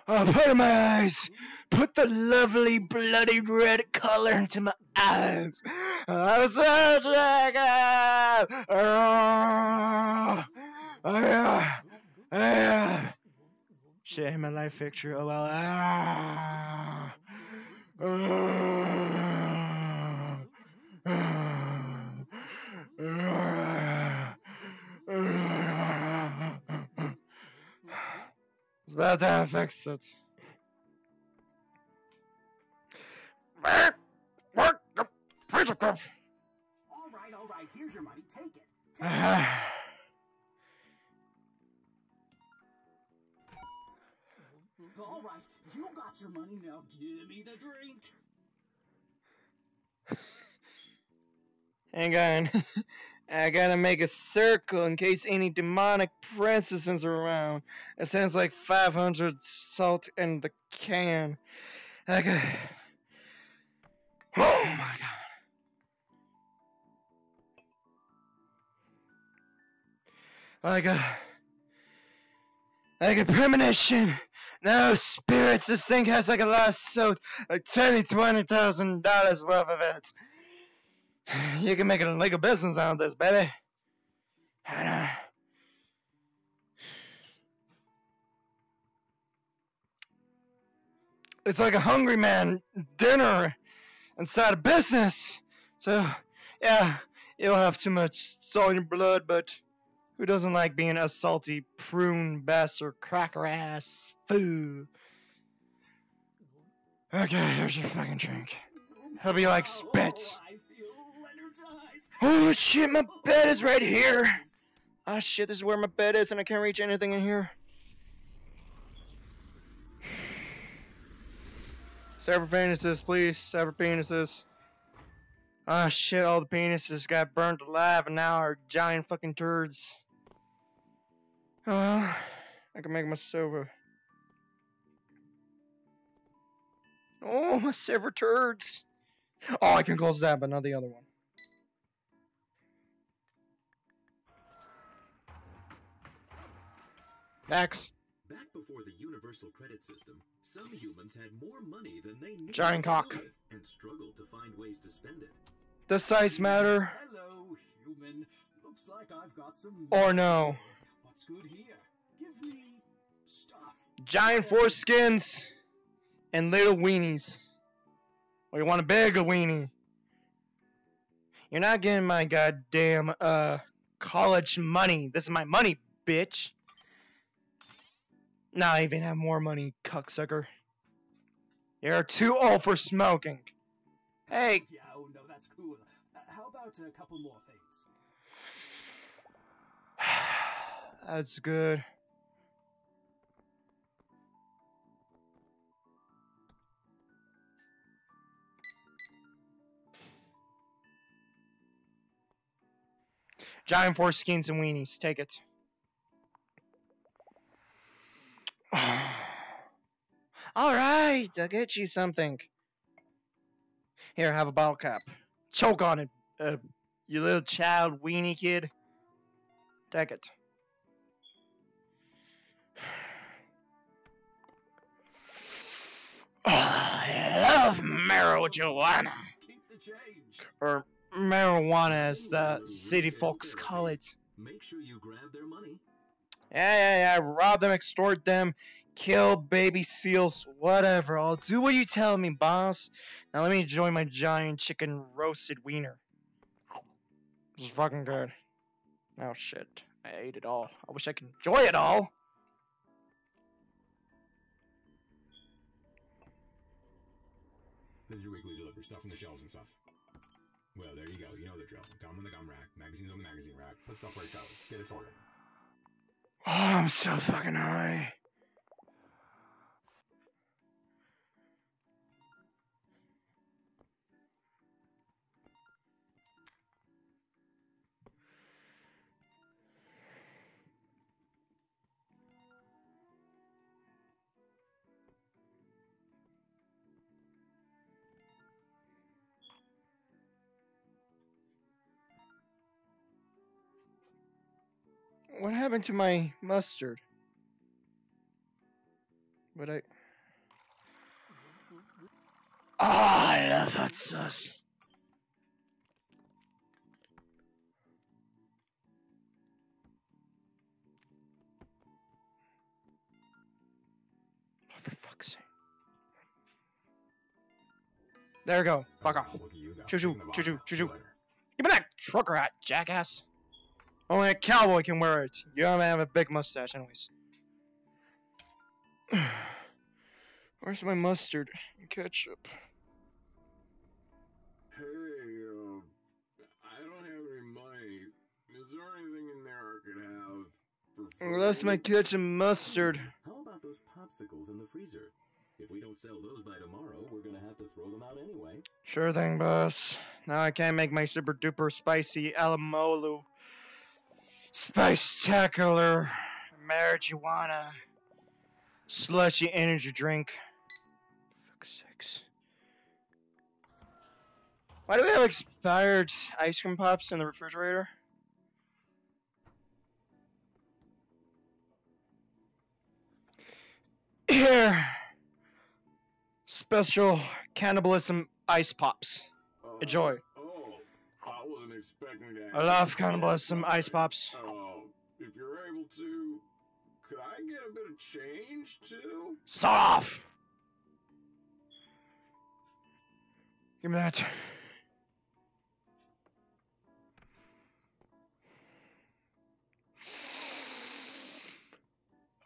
Oh, put in my eyes. Put the lovely bloody red color into my eyes. I'm so dragon. Oh, oh, yeah. Oh, yeah. Shit, in my life picture. Oh well. Ah. It's about time I fix it. Work the physical. All right, all right. Here's your money. Take it. Take it. All right, you got your money now. Give me the drink. Hang on. I gotta make a circle in case any demonic princesses are around. It sounds like 500 salt in the can. Okay. Oh my god. I got. I got premonition. No spirits. This thing has like a lot of salt, like ten, twenty thousand dollars worth of it. You can make a legal business out of this, baby. And, uh, It's like a hungry man dinner inside a business. So Yeah, you'll have too much salt in your blood, but who doesn't like being a salty prune bastard cracker ass foo? Okay, here's your fucking drink. It'll be like spit. Oh shit, my bed is right here. Ah shit, this is where my bed is and I can't reach anything in here. Sever penises, please. Sever penises. Ah shit, all the penises got burned alive and now are giant fucking turds. Oh I can make my a. Oh, my sever turds. Oh, I can close that, but not the other one. Next. Back before the universal credit system, some humans had more money than they knew Giant cock. do with and struggled to find ways to spend it. Does size matter? Hello, human. Looks like I've got some. Or no? What's good here? Give me stuff. Giant foreskins and little weenies. Or you want a bigger weenie? You're not getting my goddamn uh college money. This is my money, bitch. Now I even have more money, cucksucker. You're too old for smoking. Hey, Yeah, oh no, that's cool. Uh, how about a couple more things? that's good. Giant foreskins and weenies. Take it. All right, I'll get you something. Here, have a bottle cap. Choke on it, uh, you little child weenie kid. Take it. Oh, I love marijuana. Keep the change. Or marijuana, as the city folks call it. Make sure you grab their money. Yeah, yeah, yeah. Rob them, extort them, kill baby seals, whatever. I'll do what you tell me, boss. Now let me enjoy my giant chicken roasted wiener. It's fucking good. Oh shit. I ate it all. I wish I could enjoy it all. There's your weekly delivery, stuff from the shelves and stuff. Well, there you go. You know the drill. Gum on the gum rack, magazines on the magazine rack. Put stuff where it goes. Get it sorted. Oh, I'm so fucking high. Happened to my mustard? But I. Ah, I love hot sauce. Oh, for fuck's sake. There we go. Fuck off. Look at you go. Choo choo, choo choo, choo choo. Give me that trucker hat, jackass. Only a cowboy can wear it. You don't have a big mustache, anyways. Where's my mustard and ketchup? Hey, uh, I don't have any money. Is there anything in there I could have for free? That's my ketchup mustard. How about those popsicles in the freezer? If we don't sell those by tomorrow, we're gonna have to throw them out anyway. Sure thing, boss. Now I can't make my super duper spicy alamolu. Spice-tacular marijuana slushy energy drink. Fuck's sakes. Why do we have expired ice cream pops in the refrigerator? Here. Special cannibalism ice pops. Uh, Enjoy expecting. I love cannibalism. some ice pops. Oh, if you're able to, could I get a bit of change too? Soft! Give me that.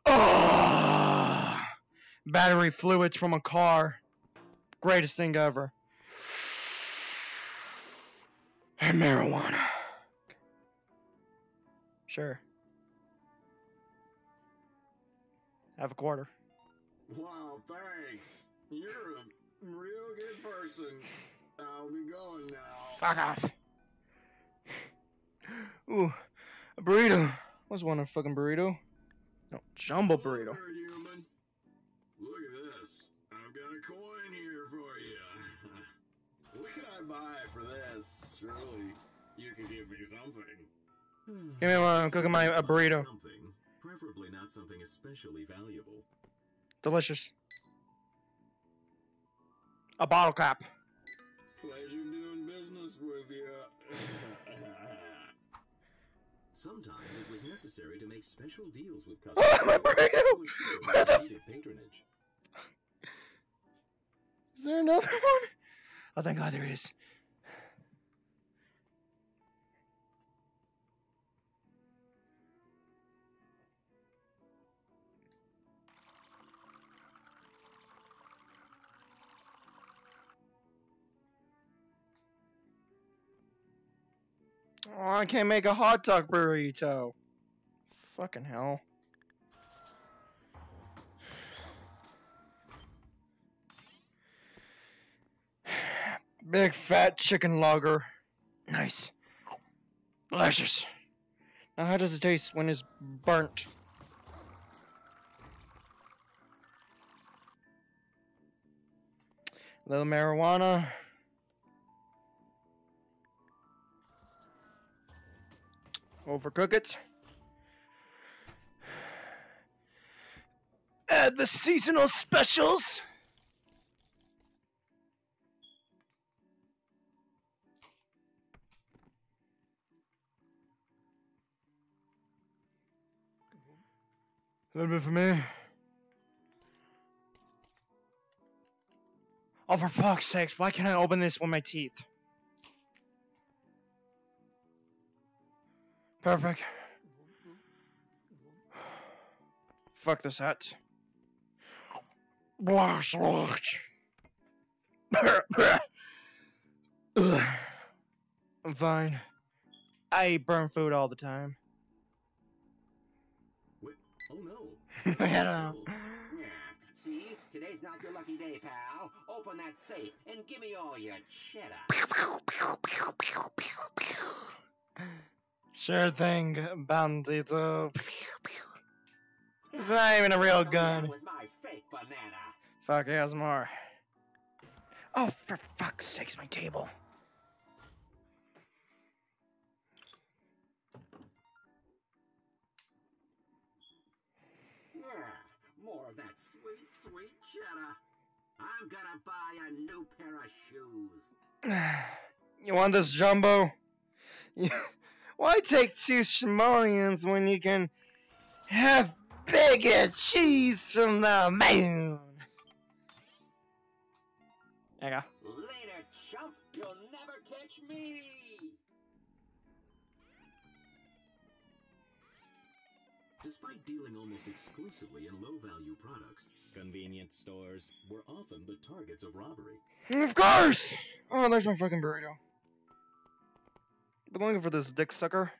Ah! Battery fluids from a car. Greatest thing ever. And marijuana. Sure. Have a quarter. Wow, thanks. You're a real good person. I'll be going now. Fuck off. Ooh, a burrito. What's one a fucking burrito? No, jumbo burrito. Hello human. Look at this. I've got a coin here for you. what I buy for this? Surely you can give me something. Give me one. I'm cooking my a burrito. Something, preferably not something especially valuable. Delicious. A bottle cap. Pleasure doing business with you. Sometimes it was necessary to make special deals with Oh, customers. my burrito! Where the- patronage. Is there another one? Oh, thank God there is. Oh, I can't make a hot dog burrito. Fucking hell. Big fat chicken lager. Nice. Delicious. Now, how does it taste when it's burnt? little marijuana. Overcook it. Add the seasonal specials. A little bit for me. Oh, for fuck's sakes, why can't I open this with my teeth? Perfect. Fuck this hat. Ugh. I'm fine. I eat burn food all the time. Wait, oh no. I don't know. See, today's not your lucky day, pal. Open that safe and give me all your cheddar. Sure thing, bandito. It's not even a real gun. Fuck, here's more. Oh, for fuck's sakes, my table. Cheddar. I'm gonna buy a new pair of shoes. You want this jumbo? Why take two simoleons when you can have bigger cheese from the moon? There you go. Later, chump. You'll never catch me. Despite dealing almost exclusively in low-value products, convenience stores were often the targets of robbery. Of course! Oh, there's my fucking burrito. Been looking for this dick sucker.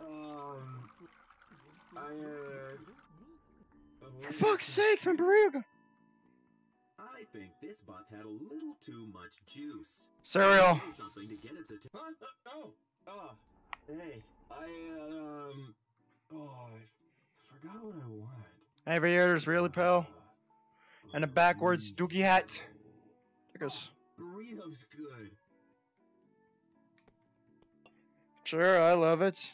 Um, I, uh... For fuck's sakes, my burrito. I think this bot's had a little too much juice. Cereal. Something to get its attention. Huh? Oh, oh, hey, I, um, oh, I forgot what I want. Aviators, really, pal? And a backwards dookie hat. At this. Burrito's good. Sure, I love it.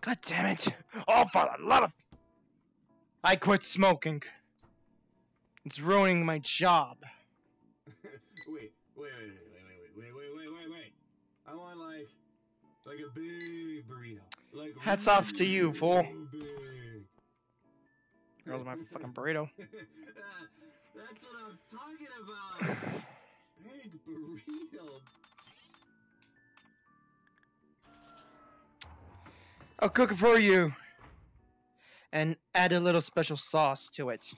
God damn it. Oh, for the love of... I quit smoking. It's ruining my job. wait, wait, wait, wait, wait, wait, wait, wait, wait, wait. I want like, like a big burrito. Like Hats off to you, fool. big. Girls, my fucking burrito. That's what I'm talking about. Big burrito. I'll cook it for you. And add a little special sauce to it.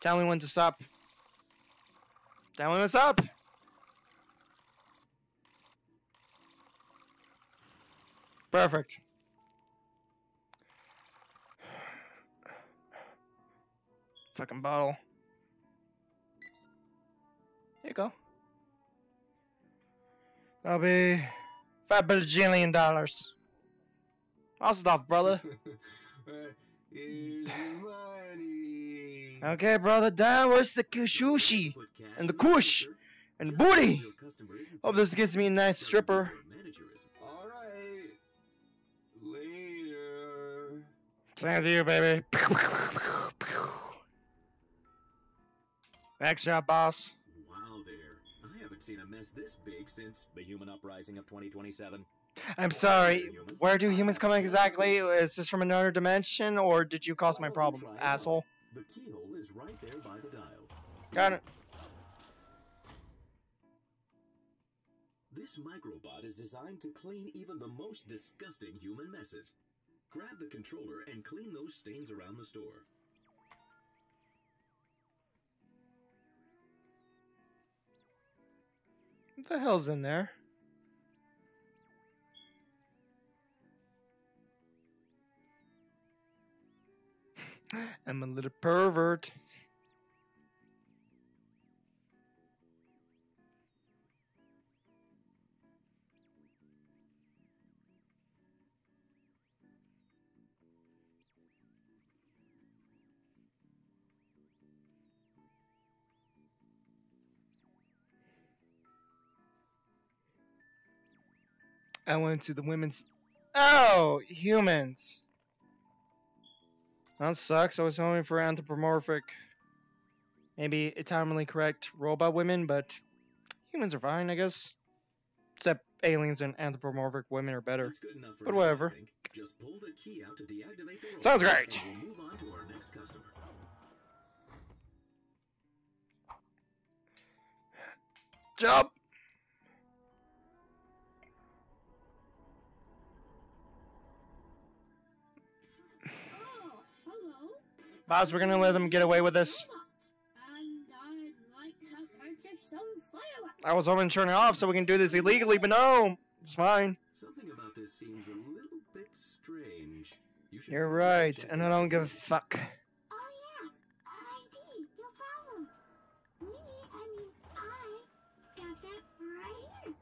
Tell me when to stop. Tell me when to stop. Perfect. Fucking bottle. There you go. That'll be five bajillion dollars. I'll stop, brother. Uh, Here's money. Okay, brother, down. Where's the sushi and the kush and the booty? Hope this gives me a nice stripper. All right. Later. Same to you, baby. Next boss. Wow there. I haven't seen a mess this big since the human uprising of 2027. I'm sorry. Where do humans come exactly? Is this from another dimension, or did you cause my problem, asshole? The keyhole is right there by the dial. Got it. This microbot is designed to clean even the most disgusting human messes. Grab the controller and clean those stains around the store. What the hell's in there? I'm a little pervert. I went to the women's. Oh, humans. That sucks. I was hoping for anthropomorphic, maybe eternally correct robot women, but humans are fine, I guess. Except aliens and anthropomorphic women are better. That's good enough for But whatever. think. Just pull Boss, we're gonna let them get away with this. I'd like to purchase some fireworks. I was hoping to turn it off so we can do this illegally, but no, it's fine. Something about this seems a little bit strange. You You're right, and I don't give a fuck. Oh yeah, ID, no problem. Me, I mean, I got that right here.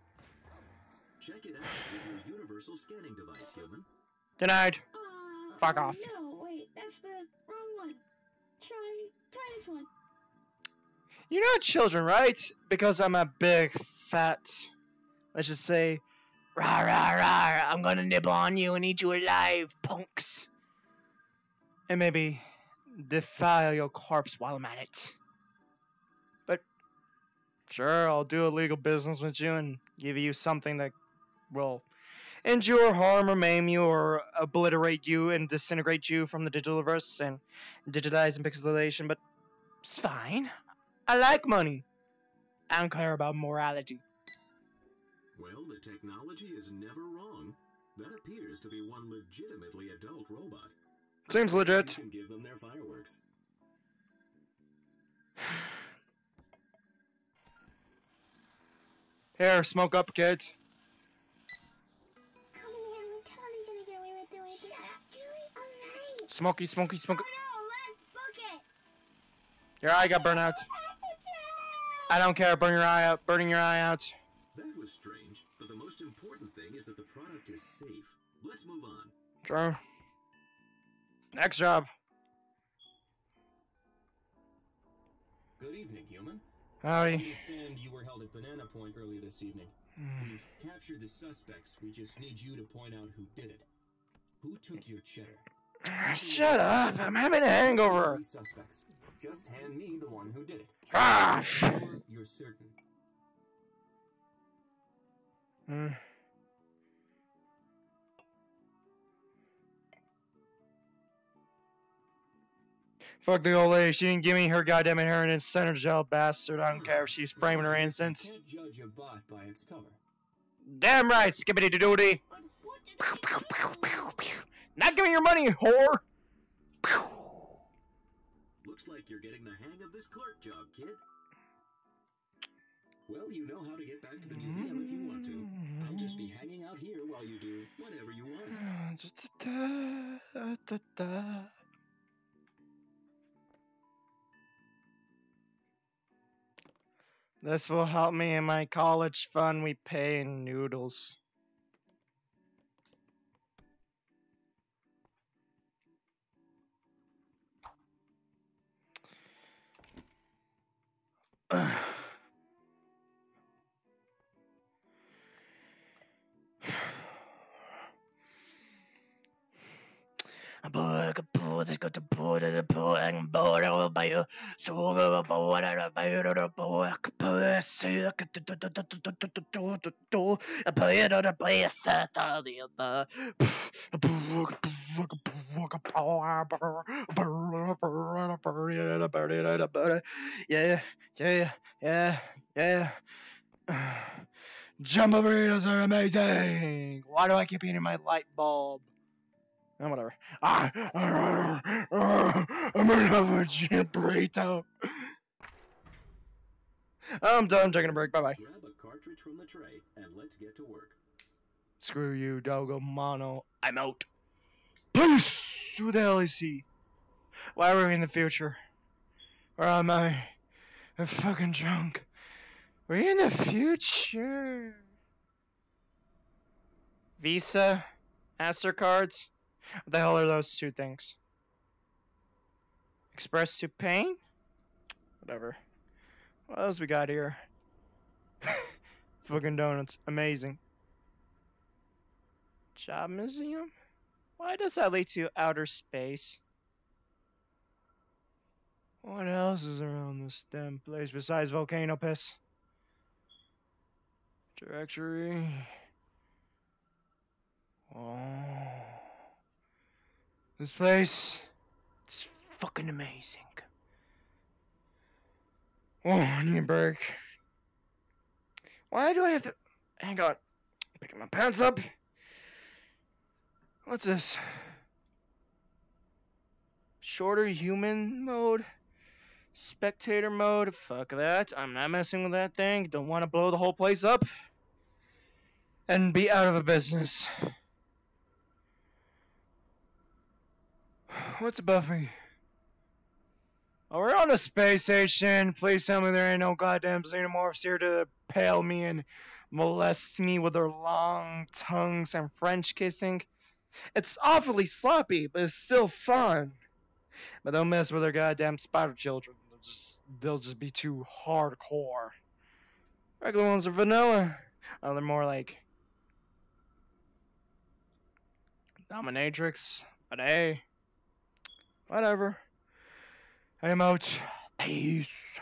Check it out with your universal scanning device, human. Denied. Fuck oh, off. No, wait, that's the wrong one. Try, try this one. You're not children, right? Because I'm a big, fat, let's just say, rah rah rah, I'm gonna nibble on you and eat you alive, punks. And maybe defile your corpse while I'm at it. But sure, I'll do illegal business with you and give you something that will injure, harm, or maim you, or obliterate you and disintegrate you from the digital verse and digitize and pixelation, but it's fine. I like money. I don't care about morality. Well, the technology is never wrong. That appears to be one legitimately adult robot. Seems legit. You can give them their fireworks. Here, smoke up, kid. Alright. Smoky, smoky, smoky. No, let's book it. Your eye got burnt out. I don't care. Burn your eye out. Burning your eye out. That was strange, but the most important thing is that the product is safe. Let's move on. True. Next job. Good evening, human. I Howdy. understand you were held at Banana Point earlier this evening. Hmm. We've captured the suspects. We just need you to point out who did it. Who took your cheddar? Shut up. I'm having a hangover. Suspects. Just hand me the one who did it. Ah. Sure you're certain. Hmm. Fuck the old lady. She didn't give me her goddamn inheritance. Send her to jail, bastard. I don't care if she's framing her innocence. You can't judge a bot by its cover. Damn right, skibbity doody. Not giving your money, whore. Looks like you're getting the hang of this clerk job, kid. Well, you know how to get back to the museum if you want to. I'll just be hanging out here while you do whatever you want. This will help me in my college fund we pay in noodles. This got to put it upon and borrow by you. So over water by the book, Persic to a poet on a place at the other. Yeah, yeah, yeah, yeah. Jumbo burritos are amazing. Why do I keep eating my light bulb? Oh, whatever. Ah, ah, ah, I'm gonna have a giant burrito. I'm done taking a break. Bye bye. Grab a cartridge from the tray and let's get to work. Screw you, Dogo Mono. I'm out. Peace! Who the hell is he? Why are we in the future? Or am I? Fucking drunk. We're in the future. Visa? MasterCards? What the hell are those two things? Express to pain? Whatever. What else we got here? Fucking donuts. Amazing. Job museum? Why does that lead to outer space? What else is around this damn place besides volcano piss? Directory. Oh. This place, it's fucking amazing. Oh, I need a break. Why do I have to... Hang on. Picking my pants up. What's this? Shorter human mode? Spectator mode? Fuck that. I'm not messing with that thing. Don't want to blow the whole place up. And be out of a business. What's above me? Oh, we're on a space station. Please tell me there ain't no goddamn xenomorphs here to pale me and molest me with their long tongues and French kissing. It's awfully sloppy, but it's still fun. But don't mess with their goddamn spider children. They'll just, they'll just be too hardcore. Regular ones are vanilla. Oh, they're more like dominatrix. But hey, whatever. I am out. Peace.